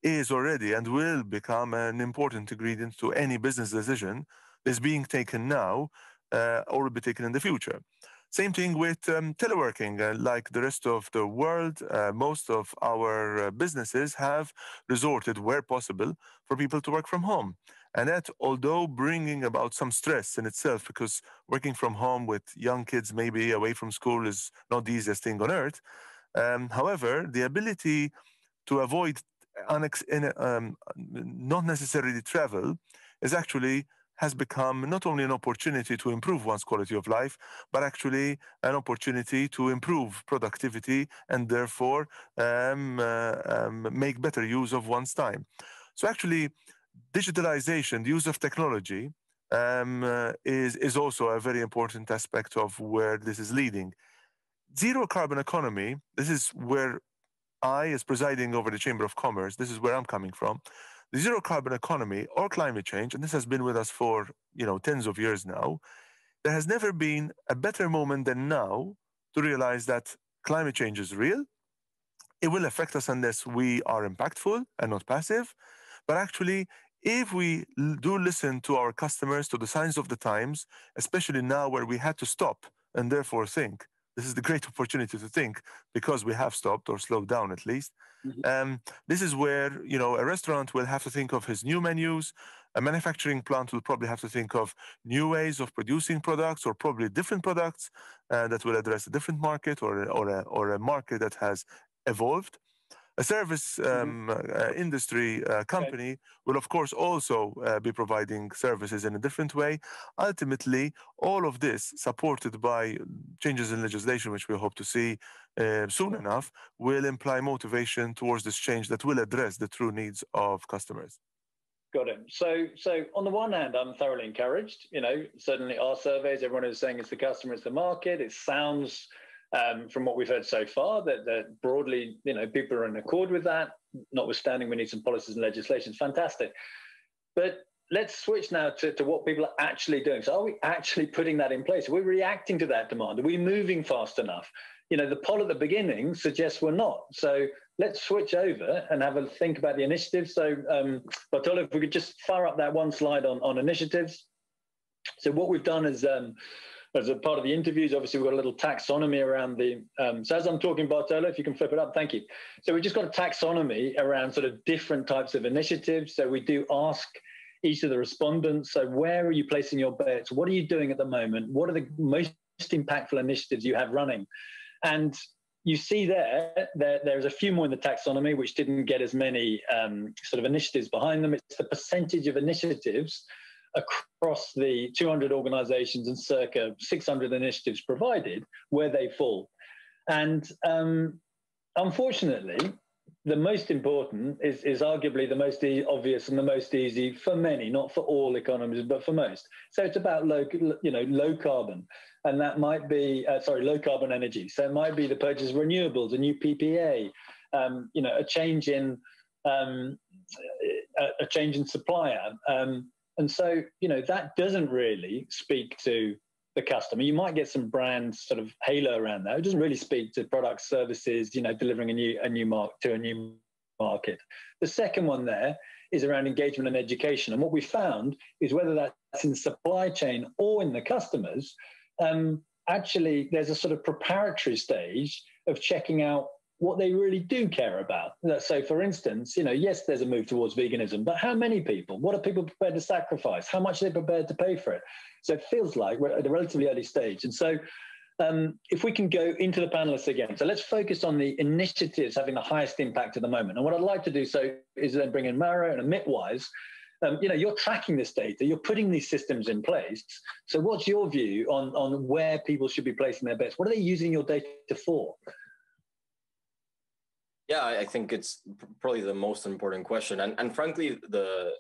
is already and will become an important ingredient to any business decision that's being taken now uh, or will be taken in the future. Same thing with um, teleworking. Uh, like the rest of the world, uh, most of our uh, businesses have resorted, where possible, for people to work from home. And that, although bringing about some stress in itself, because working from home with young kids, maybe away from school, is not the easiest thing on earth. Um, however, the ability to avoid in, um, not necessarily travel is actually has become not only an opportunity to improve one's quality of life, but actually an opportunity to improve productivity and therefore um, uh, um, make better use of one's time. So actually, digitalization, the use of technology, um, uh, is, is also a very important aspect of where this is leading. Zero carbon economy, this is where I, as presiding over the Chamber of Commerce, this is where I'm coming from the zero carbon economy or climate change, and this has been with us for you know tens of years now, there has never been a better moment than now to realize that climate change is real. It will affect us unless we are impactful and not passive. But actually, if we do listen to our customers, to the signs of the times, especially now where we had to stop and therefore think, this is the great opportunity to think because we have stopped or slowed down at least. Mm-hmm. Um, this is where you know a restaurant will have to think of his new menus. A manufacturing plant will probably have to think of new ways of producing products, or probably different products uh, that will address a different market or or a, or a market that has evolved. A service mm-hmm. um, uh, industry uh, company okay. will, of course, also uh, be providing services in a different way. Ultimately, all of this, supported by changes in legislation, which we hope to see uh, soon enough, will imply motivation towards this change that will address the true needs of customers. Got it. So, so on the one hand, I'm thoroughly encouraged. You know, certainly our surveys, everyone is saying it's the customer, it's the market. It sounds um, from what we've heard so far, that, that broadly, you know, people are in accord with that, notwithstanding we need some policies and legislation. Fantastic. But let's switch now to, to what people are actually doing. So are we actually putting that in place? Are we reacting to that demand? Are we moving fast enough? You know, the poll at the beginning suggests we're not. So let's switch over and have a think about the initiatives. So um, Bartolo, if we could just fire up that one slide on, on initiatives. So what we've done is um, as a part of the interviews, obviously we've got a little taxonomy around the, um, so as I'm talking Bartolo, if you can flip it up, thank you. So we've just got a taxonomy around sort of different types of initiatives. So we do ask each of the respondents, so where are you placing your bets? What are you doing at the moment? What are the most impactful initiatives you have running? And you see there, there there's a few more in the taxonomy which didn't get as many um, sort of initiatives behind them. It's the percentage of initiatives across the 200 organizations and circa 600 initiatives provided where they fall. And um, unfortunately, the most important is, is arguably the most e- obvious and the most easy for many, not for all economies, but for most. So it's about low, you know, low carbon, and that might be uh, sorry, low carbon energy. So it might be the purchase of renewables, a new PPA, um, you know, a change in um, a, a, change in supplier. Um, and so, you know, that doesn't really speak to the customer. You might get some brand sort of halo around that. It doesn't really speak to products, services, you know, delivering a new a new mark to a new market. The second one there is around engagement and education. And what we found is whether that's in supply chain or in the customers, um, actually there's a sort of preparatory stage of checking out what they really do care about. So, for instance, you know, yes, there's a move towards veganism, but how many people? What are people prepared to sacrifice? How much are they prepared to pay for it? So it feels like we're at a relatively early stage. And so, um, if we can go into the panelists again, so let's focus on the initiatives having the highest impact at the moment. And what I'd like to do so is then bring in Mauro and Emitwise. Um, you know, you're tracking this data, you're putting these systems in place. So, what's your view on on where people should be placing their bets? What are they using your data for? Yeah, I think it's probably the most important question, and and frankly, the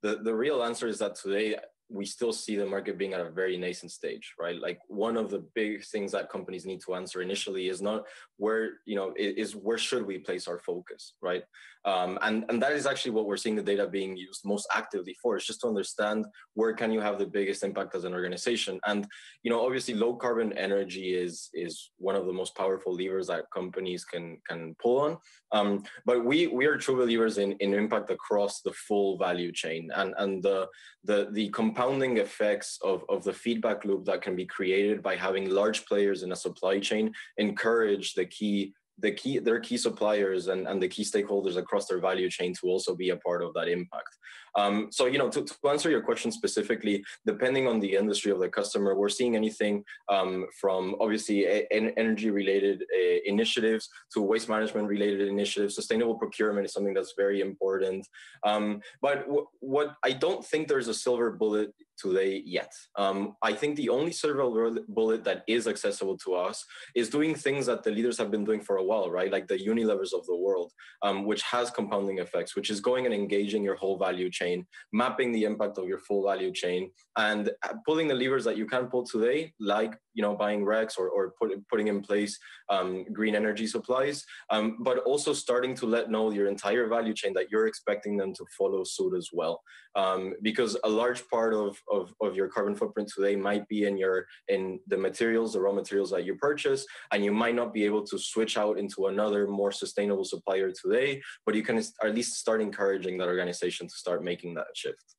the the real answer is that today we still see the market being at a very nascent stage, right? Like one of the big things that companies need to answer initially is not where, you know, is where should we place our focus, right? Um, and, and that is actually what we're seeing the data being used most actively for, is just to understand where can you have the biggest impact as an organization. And, you know, obviously low carbon energy is, is one of the most powerful levers that companies can, can pull on. Um, but we, we are true believers in, in impact across the full value chain and, and the, the, the compounding effects of, of the feedback loop that can be created by having large players in a supply chain encourage the key the key their key suppliers and, and the key stakeholders across their value chain to also be a part of that impact. Um, so you know to, to, answer your question specifically depending on the industry of the customer we're seeing anything um, from obviously a, energy related uh, initiatives to waste management related initiatives. Sustainable procurement is something that's very important. Um, but what i don't think there's a silver bullet today yet. Um, I think the only silver bullet that is accessible to us is doing things that the leaders have been doing for a while, right? Like the Unilevers of the world, um, which has compounding effects, which is going and engaging your whole value chain, mapping the impact of your full value chain, and uh, pulling the levers that you can pull today, like you know buying RECs or, or put, putting in place um, green energy supplies, um, but also starting to let know your entire value chain that you're expecting them to follow suit as well, um, because a large part of of, of your carbon footprint today might be in your in the materials, the raw materials that you purchase, and you might not be able to switch out into another more sustainable supplier today, but you can at least start encouraging that organization to start making that shift.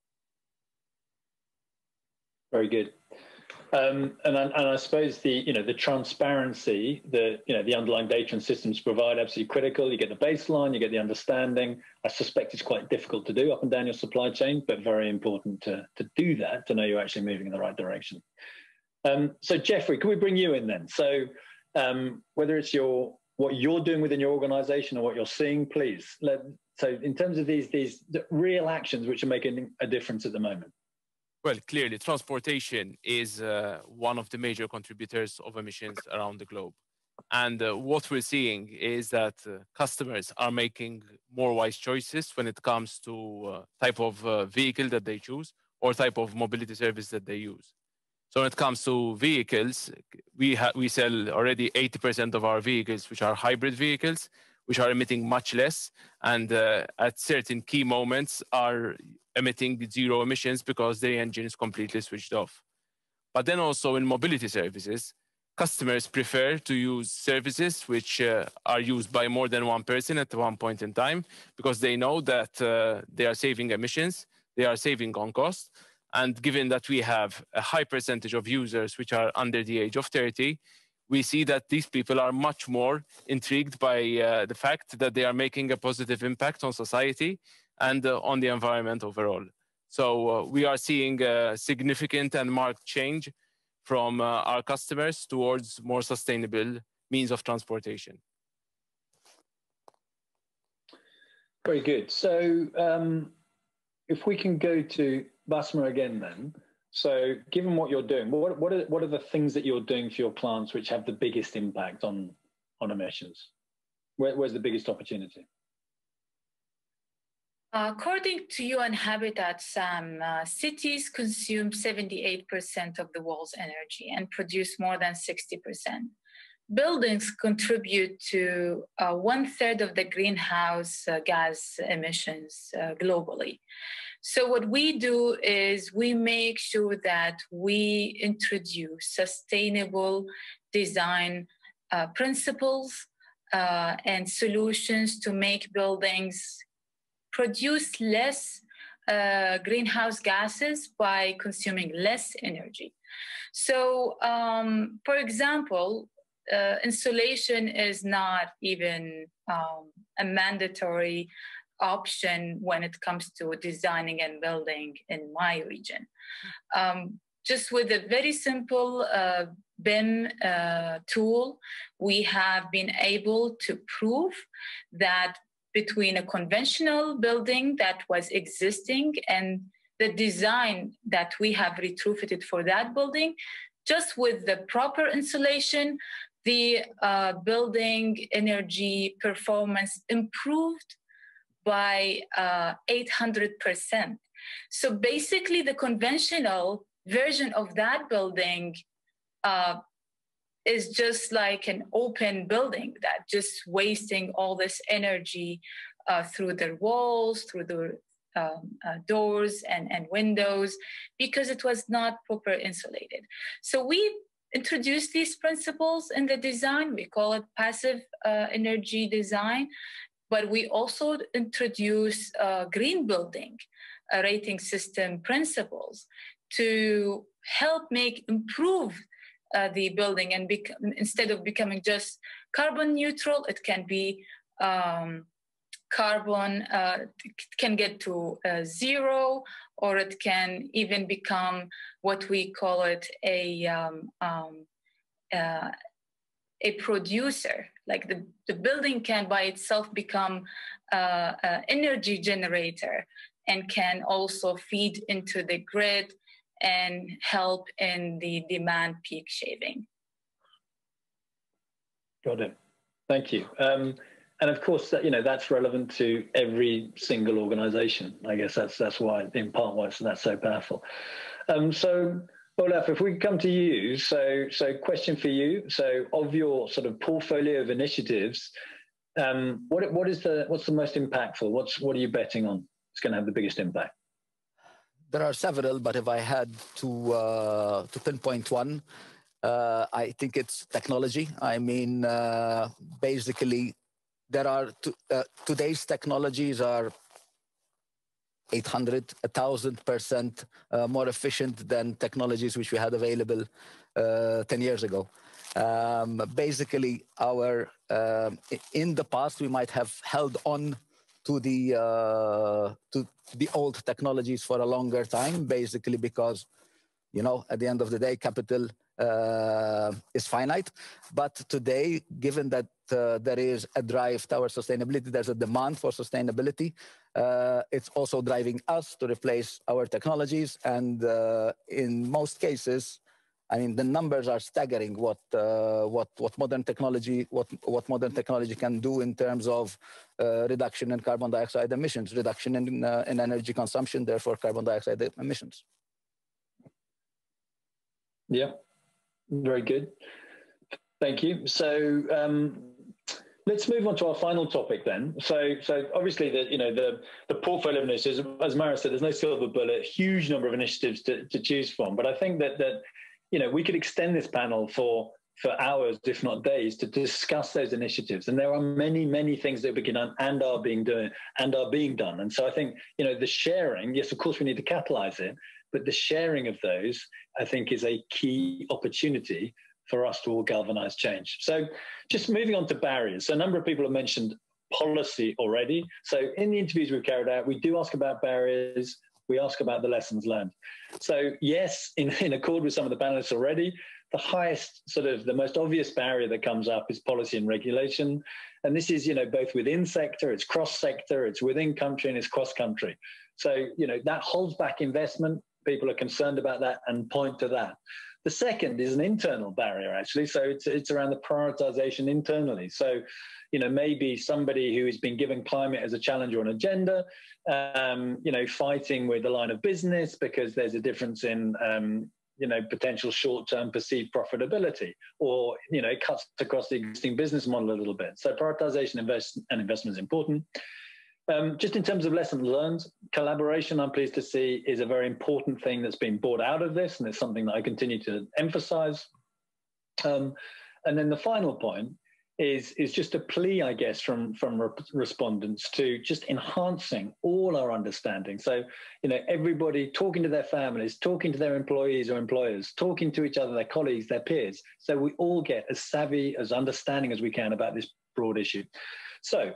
Very good. Um, and, and I suppose the you know the transparency that you know the underlying data and systems provide absolutely critical. You get the baseline, you get the understanding. I suspect it's quite difficult to do up and down your supply chain, but very important to to do that to know you're actually moving in the right direction. Um, so Jeffrey, can we bring you in then? So um, whether it's your what you're doing within your organization or what you're seeing, please. Let, so in terms of these these real actions which are making a difference at the moment. Well, clearly, transportation is uh, one of the major contributors of emissions around the globe. And uh, what we're seeing is that uh, customers are making more wise choices when it comes to uh, type of uh, vehicle that they choose or type of mobility service that they use. So when it comes to vehicles, we, sell already 80% of our vehicles, which are hybrid vehicles, which are emitting much less and uh, at certain key moments are emitting zero emissions because their engine is completely switched off. But then also in mobility services, customers prefer to use services which uh, are used by more than one person at one point in time because they know that uh, they are saving emissions, they are saving on cost. And given that we have a high percentage of users which are under the age of 30, we see that these people are much more intrigued by uh, the fact that they are making a positive impact on society and uh, on the environment overall. So uh, we are seeing a significant and marked change from uh, our customers towards more sustainable means of transportation. Very good. So um, if we can go to Basma again then. So given what you're doing, what, what, are, what are the things that you're doing for your plants which have the biggest impact on, on emissions? Where, where's the biggest opportunity? According to UN Habitat, Sam, uh, cities consume 78% of the world's energy and produce more than 60%. Buildings contribute to uh, one third of the greenhouse uh, gas emissions uh, globally. So, what we do is we make sure that we introduce sustainable design uh, principles uh, and solutions to make buildings produce less uh, greenhouse gases by consuming less energy. So, um, for example, uh, insulation is not even um, a mandatory option when it comes to designing and building in my region. Um, just with a very simple uh, BIM uh, tool, we have been able to prove that between a conventional building that was existing and the design that we have retrofitted for that building, just with the proper insulation, the uh, building energy performance improved by uh, 800%. So basically, the conventional version of that building uh, is just like an open building that just wasting all this energy uh, through their walls, through the um, uh, doors and, and windows, because it was not proper insulated. So we introduced these principles in the design. We call it passive uh, energy design, but we also introduce uh, green building rating system principles to help make improve uh, the building and bec- instead of becoming just carbon neutral, it can be um, carbon uh, can get to uh, zero, or it can even become what we call it a um, um, uh, a producer. Like the, the building can by itself become uh, an energy generator and can also feed into the grid and help in the demand peak shaving. Got it. Thank you. Um, and of course, you know that's relevant to every single organization. I guess that's that's why, in part, why that's so powerful. Um, so, Olaf, if we come to you, so so question for you. So, of your sort of portfolio of initiatives, um, what what is the what's the most impactful? What's what are you betting on? It's going to have the biggest impact. There are several, but if I had to uh, to pinpoint one, uh, I think it's technology. I mean, uh, basically, there are uh, today's technologies are 800 1000 percent uh, more efficient than technologies which we had available uh, 10 years ago um, basically our um, in the past we might have held on to the uh, to the old technologies for a longer time basically because you know at the end of the day capital uh, is finite. But today, given that uh, there is a drive towards sustainability, there's a demand for sustainability. Uh, it's also driving us to replace our technologies. And uh, in most cases, I mean, the numbers are staggering. What uh, what what modern technology what what modern technology can do in terms of uh, reduction in carbon dioxide emissions, reduction in in energy consumption, therefore carbon dioxide emissions. Yeah, very good. Thank you. So um, let's move on to our final topic then. So, so obviously the you know the the portfolio of initiatives, as Mara said, there's no silver bullet, huge number of initiatives to, to choose from. But I think that that you know we could extend this panel for for hours, if not days, to discuss those initiatives. And there are many, many things that we can done and are being done and are being done. And so I think, you know, the sharing, yes, of course we need to catalyze it, but the sharing of those, I think, is a key opportunity for us to all galvanize change. So, just moving on to barriers. So, a number of people have mentioned policy already. So, in the interviews we've carried out, we do ask about barriers. We ask about the lessons learned. So, yes, in, in accord with some of the panelists already, the highest sort of the most obvious barrier that comes up is policy and regulation. And this is, you know, both within sector, it's cross sector, it's within country, and it's cross country. So, you know, that holds back investment people are concerned about that and point to that. The second is an internal barrier, actually. So it's, it's around the prioritization internally. So, you know, maybe somebody who has been given climate as a challenge or an agenda, um, you know, fighting with the line of business because there's a difference in, um, you know, potential short-term perceived profitability, or you know, it cuts across the existing business model a little bit. So prioritization invest and investment is important. Um, just in terms of lessons learned, collaboration, I'm pleased to see, is a very important thing that's been brought out of this, and it's something that I continue to emphasize. Um, and then the final point is is just a plea, I guess, from from re- respondents to just enhancing all our understanding. So, you know, everybody talking to their families, talking to their employees or employers, talking to each other, their colleagues, their peers, so we all get as savvy, as understanding as we can about this broad issue. So,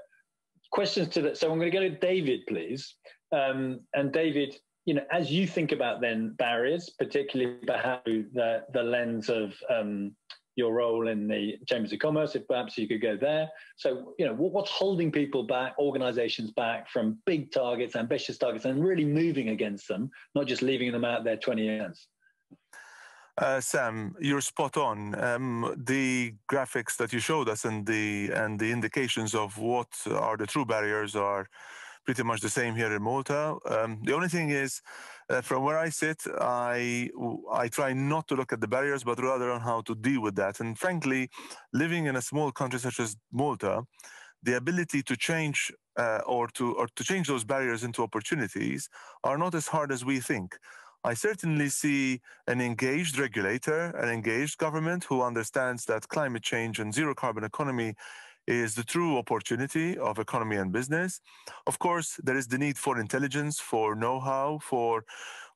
questions to that. So I'm going to go to David, please. Um, and David, you know, as you think about then barriers, particularly perhaps the, the lens of um, your role in the chambers of commerce, if perhaps you could go there. So, you know, what, what's holding people back, organizations back from big targets, ambitious targets, and really moving against them, not just leaving them out there 20 years? Uh, Sam, you're spot on. Um, the graphics that you showed us and the and the indications of what are the true barriers are pretty much the same here in Malta. Um, the only thing is, uh, from where I sit, I I try not to look at the barriers, but rather on how to deal with that. And frankly, living in a small country such as Malta, the ability to change uh, or to or to change those barriers into opportunities are not as hard as we think. I certainly see an engaged regulator, an engaged government who understands that climate change and zero carbon economy is the true opportunity of economy and business. Of course, there is the need for intelligence, for know how, for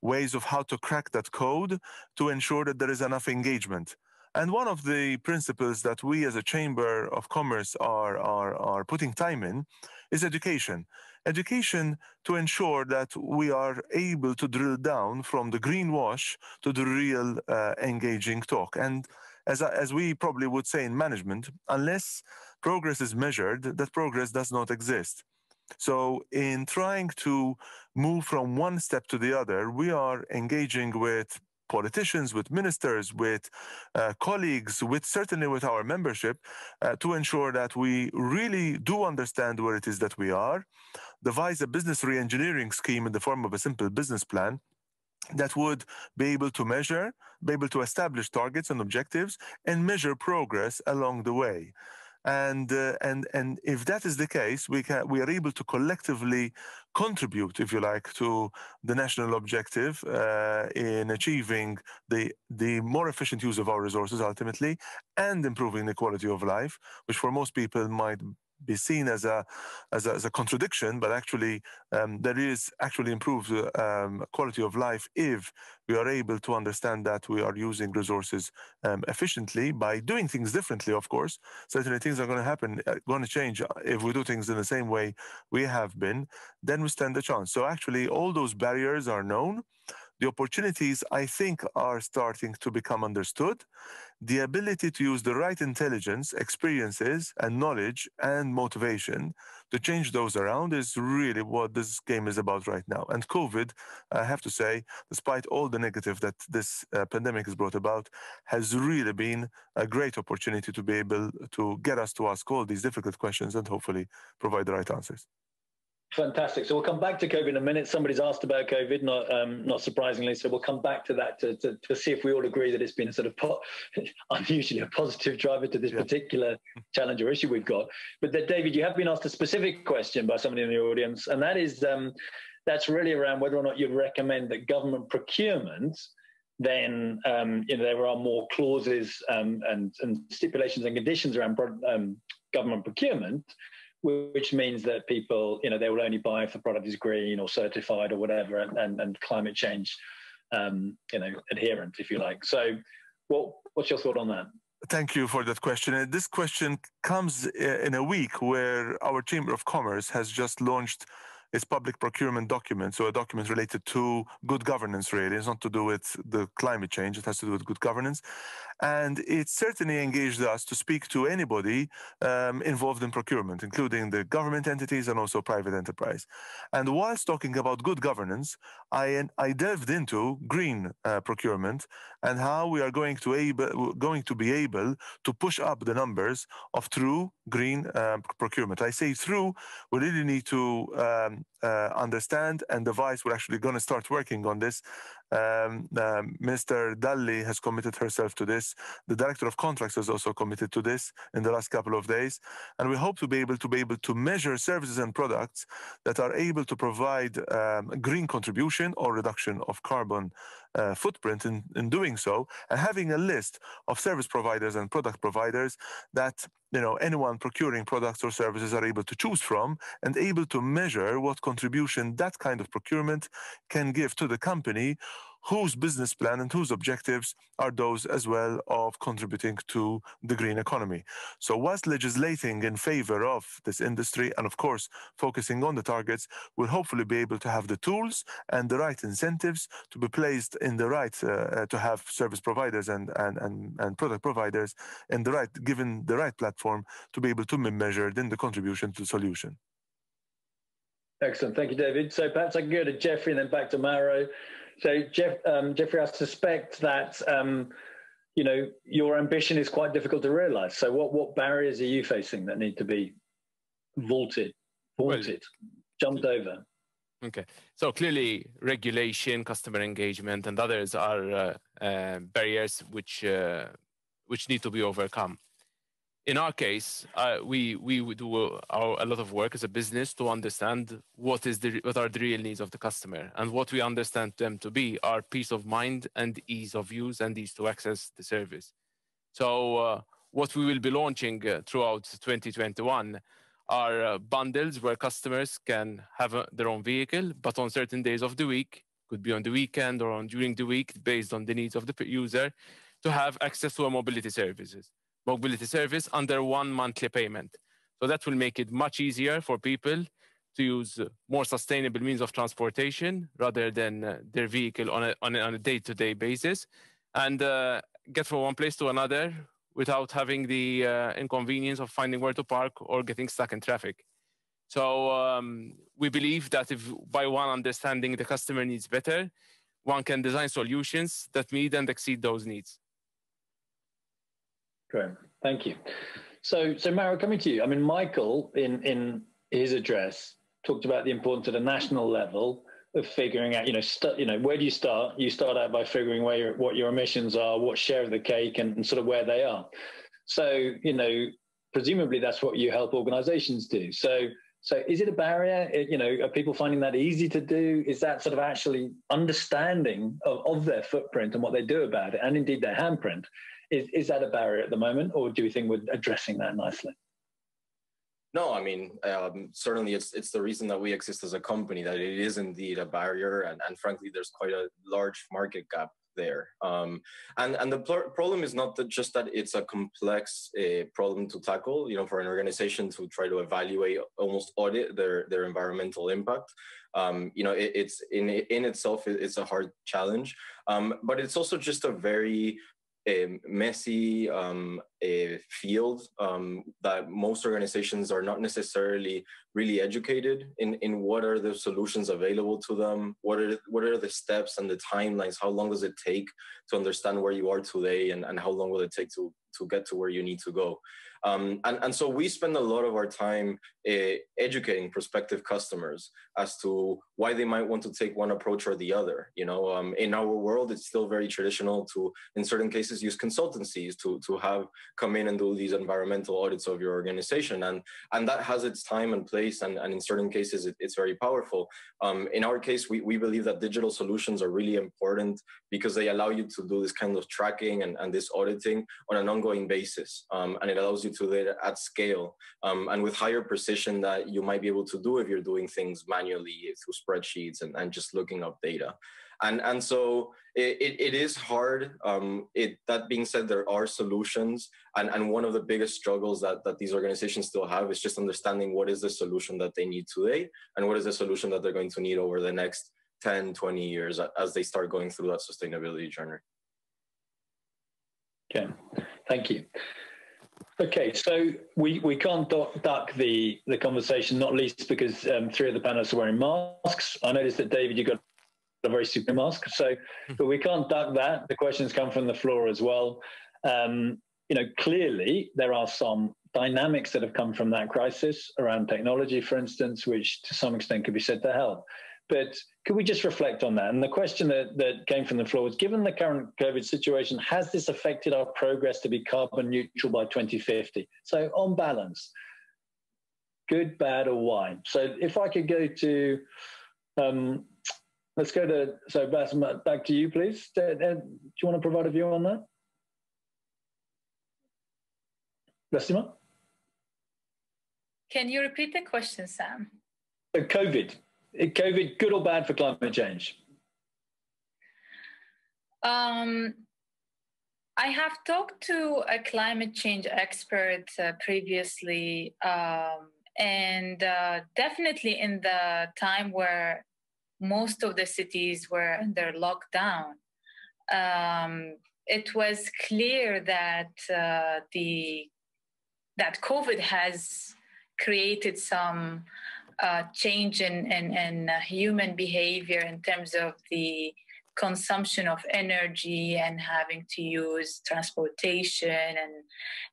ways of how to crack that code to ensure that there is enough engagement. And one of the principles that we as a Chamber of Commerce are, are, are putting time in is education. Education to ensure that we are able to drill down from the greenwash to the real uh, engaging talk. And as, as we probably would say in management, unless progress is measured, that progress does not exist. So, in trying to move from one step to the other, we are engaging with politicians, with ministers, with uh, colleagues, with certainly with our membership, uh, to ensure that we really do understand where it is that we are, devise a business reengineering scheme in the form of a simple business plan that would be able to measure, be able to establish targets and objectives, and measure progress along the way. And, uh, and, and if that is the case, we, can, we are able to collectively contribute, if you like, to the national objective uh, in achieving the, the more efficient use of our resources ultimately and improving the quality of life, which for most people might be seen as a as a, as a contradiction, but actually um, there is actually improved um, quality of life if we are able to understand that we are using resources um, efficiently by doing things differently. Of course, certainly things are going to happen, uh, going to change if we do things in the same way we have been. Then we stand a chance. So actually, all those barriers are known. The opportunities, I think, are starting to become understood. The ability to use the right intelligence, experiences, and knowledge and motivation to change those around is really what this game is about right now. And COVID, I have to say, despite all the negative that this uh, pandemic has brought about, has really been a great opportunity to be able to get us to ask all these difficult questions and hopefully provide the right answers. Fantastic. So we'll come back to COVID in a minute. Somebody's asked about COVID, not um, not surprisingly. So we'll come back to that to, to, to, see if we all agree that it's been a sort of po- unusually a positive driver to this yeah. particular challenge or issue we've got. But that, David, you have been asked a specific question by somebody in the audience, and that is um, that's really around whether or not you'd recommend that government procurement then um, you know there are more clauses um, and, and, stipulations and conditions around um, government procurement which means that people, you know, they will only buy if the product is green or certified or whatever, and, and, and climate change, um, you know, adherent, if you like. So, what what's your thought on that? Thank you for that question. This question comes in a week where our Chamber of Commerce has just launched its public procurement document, so a document related to good governance, really. It's not to do with the climate change, it has to do with good governance. And it certainly engaged us to speak to anybody um, involved in procurement, including the government entities and also private enterprise. And whilst talking about good governance, I, I delved into green uh, procurement and how we are going to, able, going to be able to push up the numbers of true green uh, procurement. I say through, we really need to um, uh, understand, and the Vice, we're actually going to start working on this um, um, Minister Dalli has committed herself to this. The Director of Contracts has also committed to this in the last couple of days, and we hope to be able to be able to measure services and products that are able to provide um, green contribution or reduction of carbon uh, footprint in, in doing so, and having a list of service providers and product providers that you know anyone procuring products or services are able to choose from and able to measure what contribution that kind of procurement can give to the company whose business plan and whose objectives are those as well of contributing to the green economy. So, whilst legislating in favor of this industry and, of course, focusing on the targets, we'll hopefully be able to have the tools and the right incentives to be placed in the right, uh, uh, to have service providers and, and, and, and product providers in the right, given the right platform to be able to be measured in the contribution to the solution. Excellent. Thank you, David. So perhaps I can go to Jeffrey and then back to Mauro. So, Jeff, um, Jeffrey, I suspect that um, you know your ambition is quite difficult to realise. So, what what barriers are you facing that need to be vaulted, vaulted, well, jumped over? Okay, so clearly regulation, customer engagement, and others are uh, uh, barriers which uh, which need to be overcome in our case, uh, we we do our, a lot of work as a business to understand what is the what are the real needs of the customer, and what we understand them to be are peace of mind and ease of use and ease to access the service. So uh, what we will be launching uh, throughout 2021 are uh, bundles where customers can have a, their own vehicle, but on certain days of the week, could be on the weekend or on during the week, based on the needs of the user, to have access to a mobility services, mobility service under one monthly payment. So that will make it much easier for people to use more sustainable means of transportation rather than uh, their vehicle on a, on a, day-to-day basis and uh, get from one place to another without having the uh, inconvenience of finding where to park or getting stuck in traffic. So um, we believe that if by one understanding the customer needs better, one can design solutions that meet and exceed those needs. Great, thank you. So, so Mara, coming to you. I mean, Michael, in in his address, talked about the importance at a national level of figuring out, you know, st- you know, where do you start? You start out by figuring where your, what your emissions are, what share of the cake, and, and sort of where they are. So, you know, presumably that's what you help organisations do. So, so is it a barrier? Uh, you know, are people finding that easy to do? Is that sort of actually understanding of, of their footprint and what they do about it, and indeed their handprint? Is, is that a barrier at the moment, or do you think we're addressing that nicely? No, I mean, um, certainly it's it's the reason that we exist as a company that it is indeed a barrier, and, and frankly, there's quite a large market gap there. Um, and and the pl- problem is not that just that it's a complex uh, problem to tackle. You know, for an organization to try to evaluate, almost audit their their environmental impact. Um, you know, it, it's in in itself it's a hard challenge, um, but it's also just a very a messy um, a field um, that most organizations are not necessarily really educated in, in what are the solutions available to them, what are what are the steps and the timelines, how long does it take to understand where you are today, and, and how long will it take to to get to where you need to go. Um, and, and so we spend a lot of our time uh, educating prospective customers as to why they might want to take one approach or the other. You know, um, in our world, it's still very traditional to, in certain cases, use consultancies to, to have come in and do these environmental audits of your organization. And, and that has its time and place. And, and in certain cases, it, it's very powerful. Um, in our case, we, we believe that digital solutions are really important because they allow you to do this kind of tracking and, and this auditing on an ongoing basis. Um, and it allows you to it at scale um, and with higher precision that you might be able to do if you're doing things manually through spreadsheets and, and just looking up data. And, and so it, it, it is hard. Um, it, that being said, there are solutions. And, and one of the biggest struggles that, that these organizations still have is just understanding what is the solution that they need today and what is the solution that they're going to need over the next 10, 20 years as they start going through that sustainability journey. Okay, thank you. Okay, so we, we can't duck the, the conversation, not least because um, three of the panelists are wearing masks. I noticed that, David, you got a very super mask. So, hmm. but we can't duck that. The questions come from the floor as well. Um, you know, clearly there are some dynamics that have come from that crisis around technology, for instance, which to some extent could be said to help. But could we just reflect on that? And the question that, that came from the floor was given the current COVID situation, has this affected our progress to be carbon neutral by 2050? So, on balance, good, bad, or why? So, if I could go to, um, let's go to, so Basim, back to you, please. Do, you want to provide a view on that? Basima? Can you repeat the question, Sam? So COVID, COVID, good or bad for climate change? Um, I have talked to a climate change expert uh, previously, um, and uh, definitely in the time where most of the cities were under lockdown, um, it was clear that uh, the that COVID has created some uh, change in, in, in uh, human behavior in terms of the consumption of energy and having to use transportation and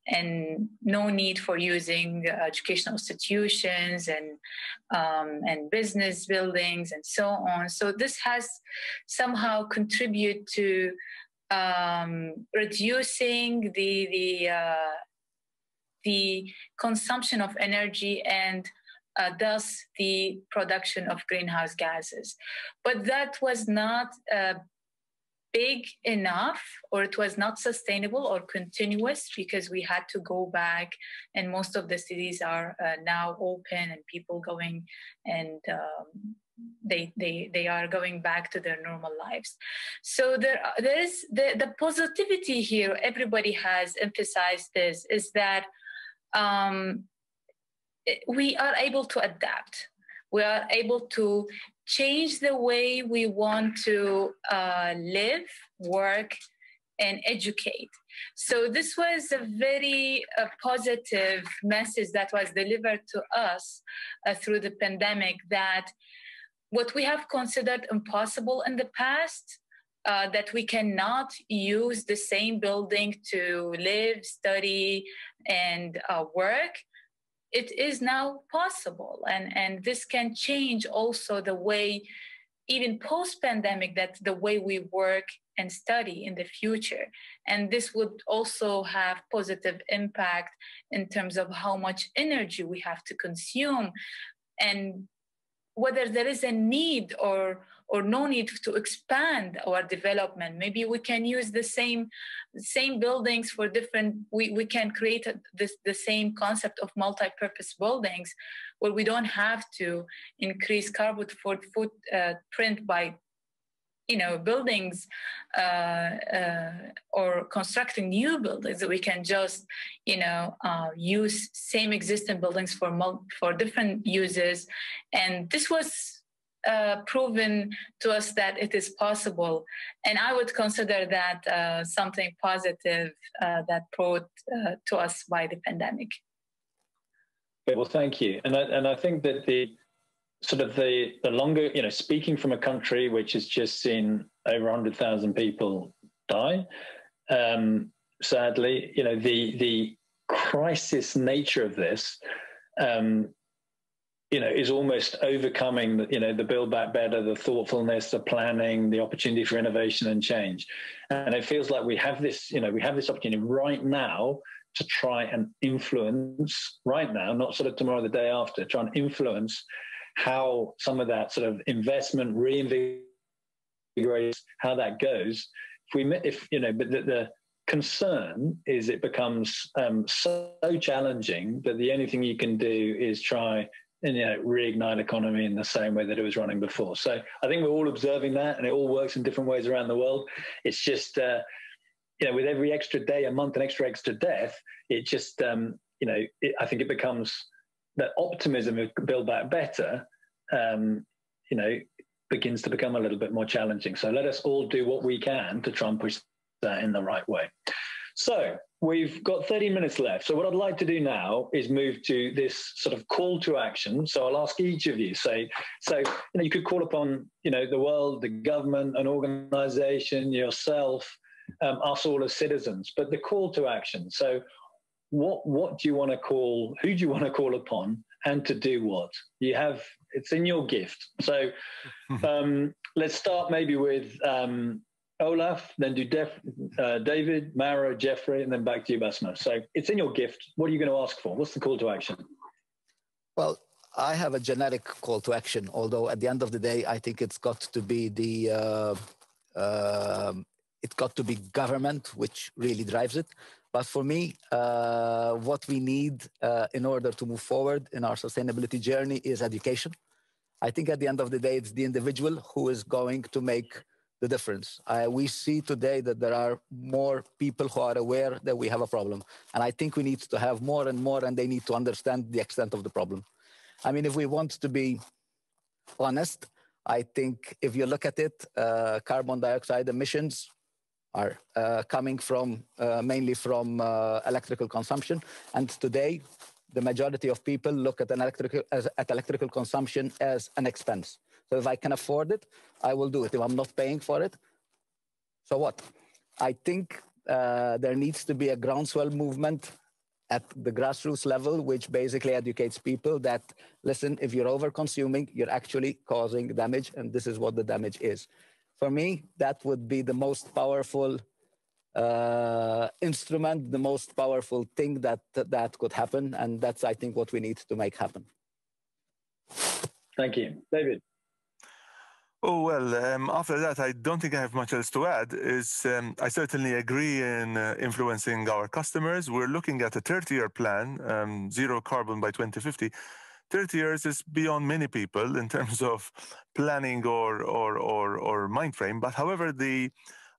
and no need for using educational institutions and um, and business buildings and so on. So this has somehow contributed to um, reducing the the uh, the consumption of energy and uh, thus the production of greenhouse gases. But that was not uh, big enough or it was not sustainable or continuous because we had to go back and most of the cities are uh, now open and people going and um, they they they are going back to their normal lives so there there is the the positivity here everybody has emphasized this is that um, we are able to adapt we are able to change the way we want to uh, live, work, and educate. So this was a very uh, positive message that was delivered to us uh, through the pandemic that what we have considered impossible in the past uh, that we cannot use the same building to live, study, and uh, work it is now possible. And and this can change also the way even post pandemic that the way we work and study in the future. And this would also have positive impact in terms of how much energy we have to consume. And whether there is a need or or no need to expand our development. Maybe we can use the same same buildings for different we, we can create this, the same concept of multi-purpose buildings where we don't have to increase carbon footprint uh, by you know buildings uh, uh, or constructing new buildings. We can just you know uh, use same existing buildings for mul- for different uses. And this was uh, proven to us that it is possible. And I would consider that uh, something positive uh, that brought uh, to us by the pandemic. Okay, well, thank you. And I, and I think that the sort of the, the longer, you know, speaking from a country which has just seen over 100,000 people die, um, sadly, you know, the, the crisis nature of this um, you know, is almost overcoming, the, you know, the build back better, the thoughtfulness, the planning, the opportunity for innovation and change. And it feels like we have this, you know, we have this opportunity right now to try and influence right now, not sort of tomorrow, the day after, try and influence how some of that sort of investment reinvigorates, how that goes. If we, if you know, but the, the concern is it becomes um, so challenging that the only thing you can do is try and you know reignite economy in the same way that it was running before. So I think we're all observing that, and it all works in different ways around the world. It's just uh, you know with every extra day, a month, an extra extra death, it just um, you know it, I think it becomes that optimism of build back better. Um, you know begins to become a little bit more challenging. So let us all do what we can to try and push that in the right way. So we've got 30 minutes left. So what I'd like to do now is move to this sort of call to action. So I'll ask each of you, say, so you know, you could call upon, you know, the world, the government, an organization, yourself, um, us all as citizens, but the call to action. So what what do you want to call, who do you want to call upon and to do what? You have, it's in your gift. So um, let's start maybe with um, Olaf, then do Def, uh, David, Mara, Jeffrey, and then back to you, Basma. So it's in your gift. What are you going to ask for? What's the call to action? Well, I have a generic call to action, although at the end of the day, I think it's got to be the uh, uh, it got to be government which really drives it. But for me, uh, what we need uh, in order to move forward in our sustainability journey is education. I think at the end of the day, it's the individual who is going to make the difference. We see today that there are more people who are aware that we have a problem. And I think we need to have more and more, and they need to understand the extent of the problem. I mean, if we want to be honest, I think if you look at it, uh, carbon dioxide emissions are uh, coming from uh, mainly from uh, electrical consumption. And today, the majority of people look at, an electrical, as, at electrical consumption as an expense. So if I can afford it, I will do it. If I'm not paying for it, so what? I think uh, there needs to be a groundswell movement at the grassroots level, which basically educates people that, listen, if you're over consuming, you're actually causing damage, and this is what the damage is. For me, that would be the most powerful uh, instrument, the most powerful thing that, that could happen. And that's, I think, what we need to make happen. Thank you. David. Oh, well, um, after that, I don't think I have much else to add. Is um, I certainly agree in uh, influencing our customers. We're looking at a 30 year plan, um, zero carbon by 2050. 30 years is beyond many people in terms of planning or, or, or, or mind frame. But however, the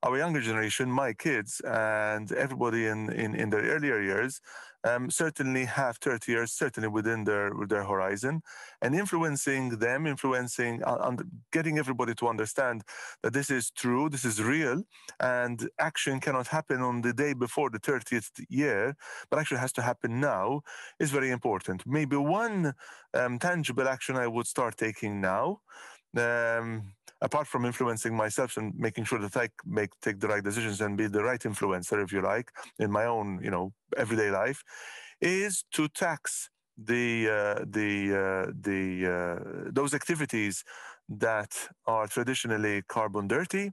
our younger generation, my kids, and everybody in, in, in their earlier years, um, certainly have 30 years, certainly within their, their horizon, and influencing them, influencing, uh, getting everybody to understand that this is true, this is real, and action cannot happen on the day before the 30th year, but actually has to happen now, is very important. Maybe one um, tangible action I would start taking now. Um, apart from influencing myself and making sure that I make take the right decisions and be the right influencer, if you like, in my own you know everyday life, is to tax the uh, the uh, the uh, those activities that are traditionally carbon dirty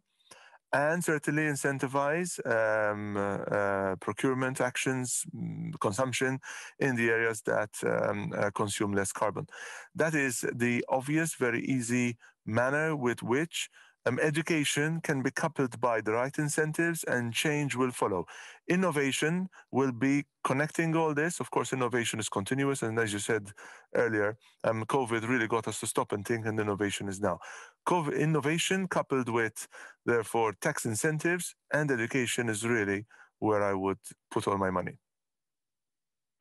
and certainly incentivize um, uh, procurement actions, mm, consumption in the areas that um, uh, consume less carbon. That is the obvious, very easy manner with which um, education can be coupled by the right incentives and change will follow. Innovation will be connecting all this. Of course, innovation is continuous. And as you said earlier, um, COVID really got us to stop and think, and innovation is now. COVID, innovation coupled with, therefore, tax incentives and education is really where I would put all my money.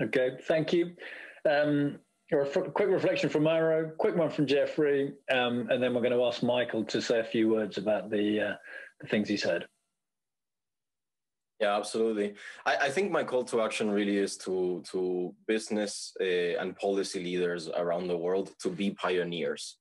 Okay, thank you. Um, a quick reflection from Mauro, quick one from Jeffrey, um, and then we're going to ask Michael to say a few words about the, uh, the things he's heard. Yeah, absolutely. I, I, think my call to action really is to to business uh, and policy leaders around the world to be pioneers.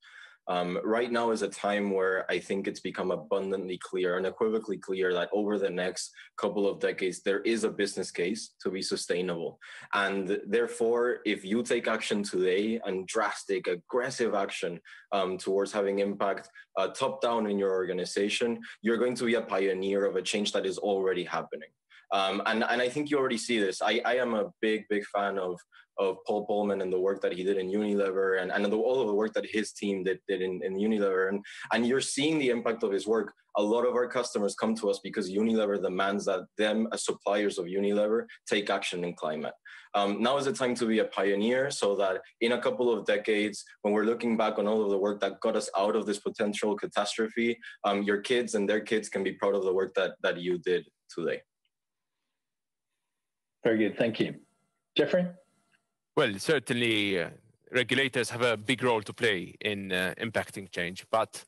Um, right now is a time where I think it's become abundantly clear, unequivocally clear that over the next couple of decades, there is a business case to be sustainable. And therefore, if you take action today and drastic, aggressive action um, towards having impact uh, top down in your organization, you're going to be a pioneer of a change that is already happening. Um, and, and I think you already see this. I, I am a big, big fan of of Paul Polman and the work that he did in Unilever and, and the, all of the work that his team did, did in, in Unilever. And, and you're seeing the impact of his work. A lot of our customers come to us because Unilever demands that them as suppliers of Unilever take action in climate. Um, now is the time to be a pioneer so that in a couple of decades, when we're looking back on all of the work that got us out of this potential catastrophe, um, your kids and their kids can be proud of the work that, that you did today. Very good. Thank you. Jeffrey? Well, certainly uh, regulators have a big role to play in uh, impacting change, but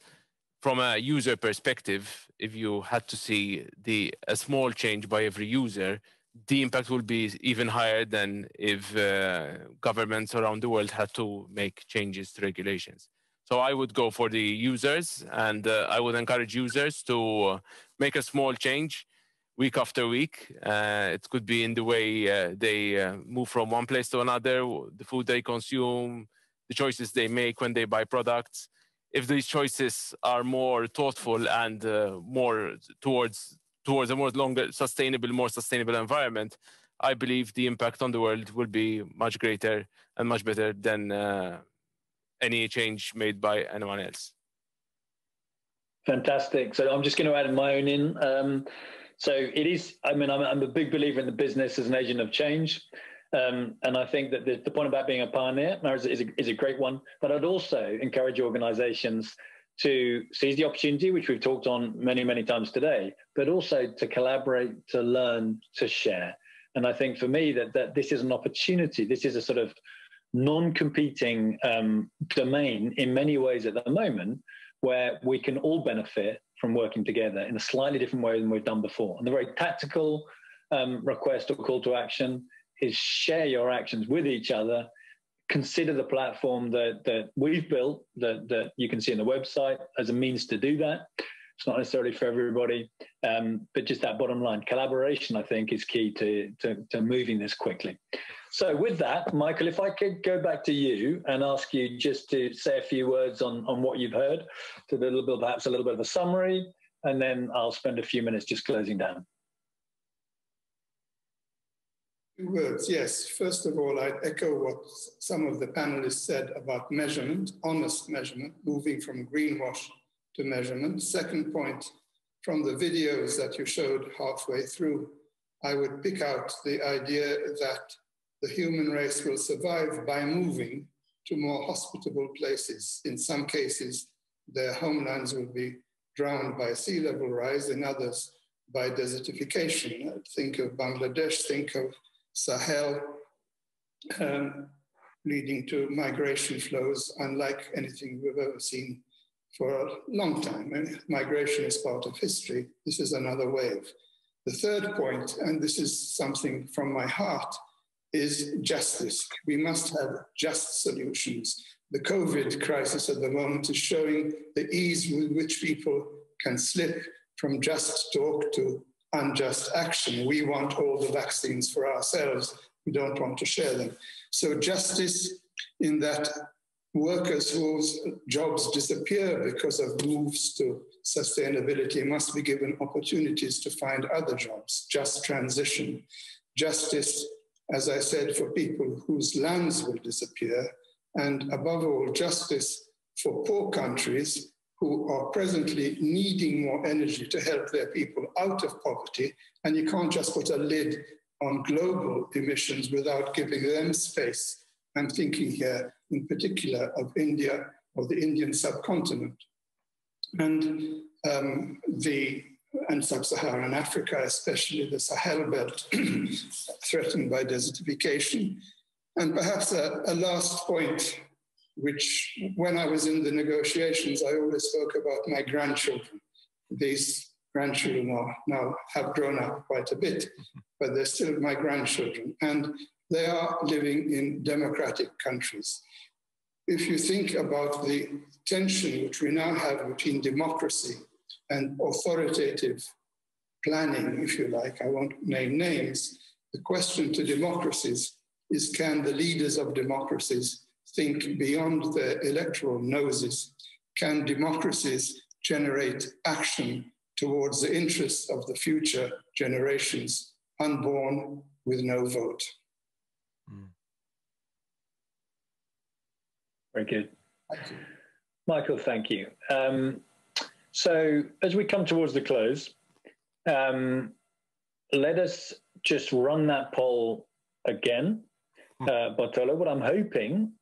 from a user perspective, if you had to see the a small change by every user, the impact will be even higher than if uh, governments around the world had to make changes to regulations. So I would go for the users, and uh, I would encourage users to uh, make a small change week after week. Uh, it could be in the way uh, they uh, move from one place to another, the food they consume, the choices they make when they buy products. If these choices are more thoughtful and uh, more towards towards a more longer sustainable, more sustainable environment, I believe the impact on the world will be much greater and much better than uh, any change made by anyone else. Fantastic. So I'm just going to add my own in. Um, so it is, I mean, I'm, I'm, a big believer in the business as an agent of change. Um, and I think that the, the, point about being a pioneer is, is, a, is a great one. But I'd also encourage organizations to seize the opportunity, which we've talked on many, many times today, but also to collaborate, to learn, to share. And I think for me that, that this is an opportunity. This is a sort of non-competing um, domain in many ways at the moment where we can all benefit from working together in a slightly different way than we've done before. And the very tactical um, request or call to action is share your actions with each other. Consider the platform that, that we've built that, that you can see on the website as a means to do that. It's not necessarily for everybody, um, but just that bottom line collaboration, I think, is key to, to, to moving this quickly. So, with that, Michael, if I could go back to you and ask you just to say a few words on, on what you've heard, to a little bit, perhaps a little bit of a summary, and then I'll spend a few minutes just closing down. Two words, yes. First of all, I'd echo what some of the panelists said about measurement, honest measurement, moving from greenwash to measurement. Second point, from the videos that you showed halfway through, I would pick out the idea that the human race will survive by moving to more hospitable places. In some cases, their homelands will be drowned by sea level rise, in others by desertification. Think of Bangladesh, think of Sahel, um, leading to migration flows unlike anything we've ever seen for a long time. And migration is part of history. This is another wave. The third point, and this is something from my heart, is justice. We must have just solutions. The COVID crisis at the moment is showing the ease with which people can slip from just talk to unjust action. We want all the vaccines for ourselves. We don't want to share them. So justice in that workers whose jobs disappear because of moves to sustainability must be given opportunities to find other jobs, just transition. Justice, as I said, for people whose lands will disappear, and above all, justice for poor countries who are presently needing more energy to help their people out of poverty. And you can't just put a lid on global emissions without giving them space. I'm thinking here in particular of India or the Indian subcontinent. And um, the and sub-Saharan Africa, especially the Sahel belt, threatened by desertification. And perhaps a, a last point which when I was in the negotiations, I always spoke about my grandchildren. These grandchildren are now have grown up quite a bit, but they're still my grandchildren. And they are living in democratic countries. If you think about the tension which we now have between democracy and authoritative planning, if you like, I won't name names, the question to democracies is can the leaders of democracies think beyond their electoral noses? Can democracies generate action towards the interests of the future generations unborn with no vote? Mm. Very good. Michael, thank you. Um, so as we come towards the close, um, let us just run that poll again. Hmm. Uh, Bartolo, what I'm hoping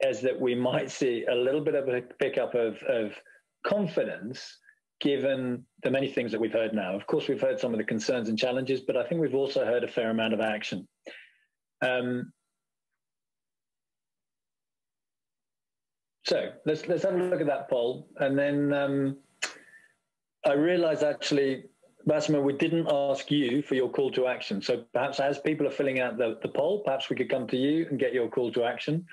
is that we might see a little bit of a pickup of, of confidence given the many things that we've heard now. Of course, we've heard some of the concerns and challenges, but I think we've also heard a fair amount of action. Um, so let's let's have a look at that poll, and then um, I realise actually, Basma, we didn't ask you for your call to action. So perhaps as people are filling out the, the poll, perhaps we could come to you and get your call to action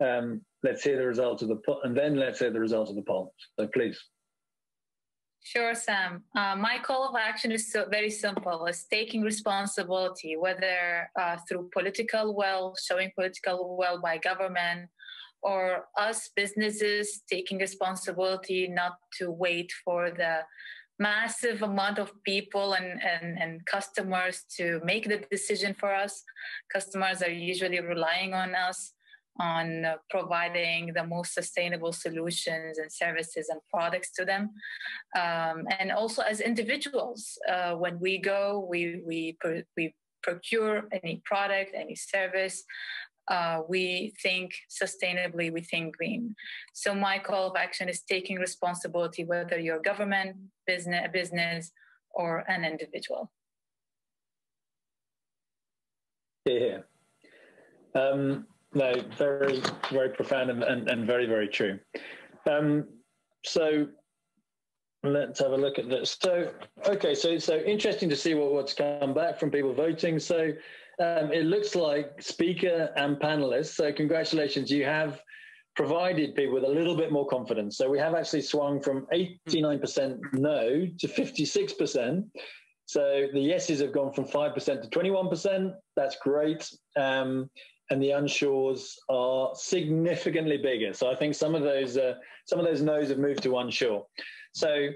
um, let's hear the results of the poll, and then let's hear the results of the poll. So please. Sure, Sam. Uh, my call of action is so very simple. It's taking responsibility, whether uh, through political will, showing political will by government, or us businesses taking responsibility not to wait for the massive amount of people and, and, and customers to make the decision for us. Customers are usually relying on us on providing the most sustainable solutions and services and products to them. Um, and also as individuals, uh, when we go, we, we, we procure any product, any service, uh, we think sustainably, we think green. So my call of action is taking responsibility, whether you're government, business, business, or an individual. Yeah. Um, no, very, very profound and, and, and very, very true. Um, so let's have a look at this. So, okay, so so interesting to see what, what's come back from people voting. So um, it looks like speaker and panelists. So congratulations, you have provided people with a little bit more confidence. So we have actually swung from 89% no to 56%. So the yeses have gone from 5% to 21%. That's great. Um, and the unshores are significantly bigger. So I think some of those uh, some of those no's have moved to unshore. So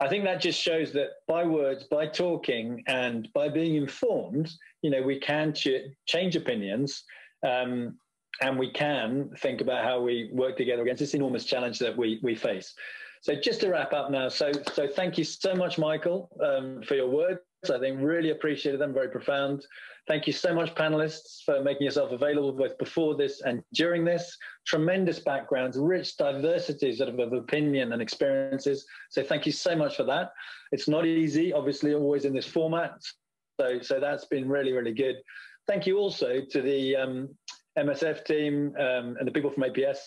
I think that just shows that by words, by talking, and by being informed, you know, we can ch- change opinions. Um, and we can think about how we work together against this enormous challenge that we, we face. So just to wrap up now, so so thank you so much, Michael, um, for your words. I think really appreciated them, very profound. Thank you so much, panelists, for making yourself available both before this and during this. Tremendous backgrounds, rich diversities of, of opinion and experiences. So thank you so much for that. It's not easy, obviously, always in this format. So, so that's been really, really good. Thank you also to the um, MSF team um, and the people from APS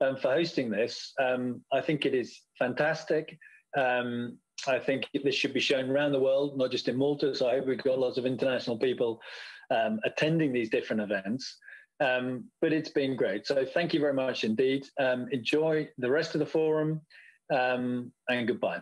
um, for hosting this. Um, I think it is fantastic. Um, I think this should be shown around the world, not just in Malta. So I hope we've got lots of international people um, attending these different events. Um, but it's been great. So thank you very much indeed. enjoy the rest of the forum and goodbye.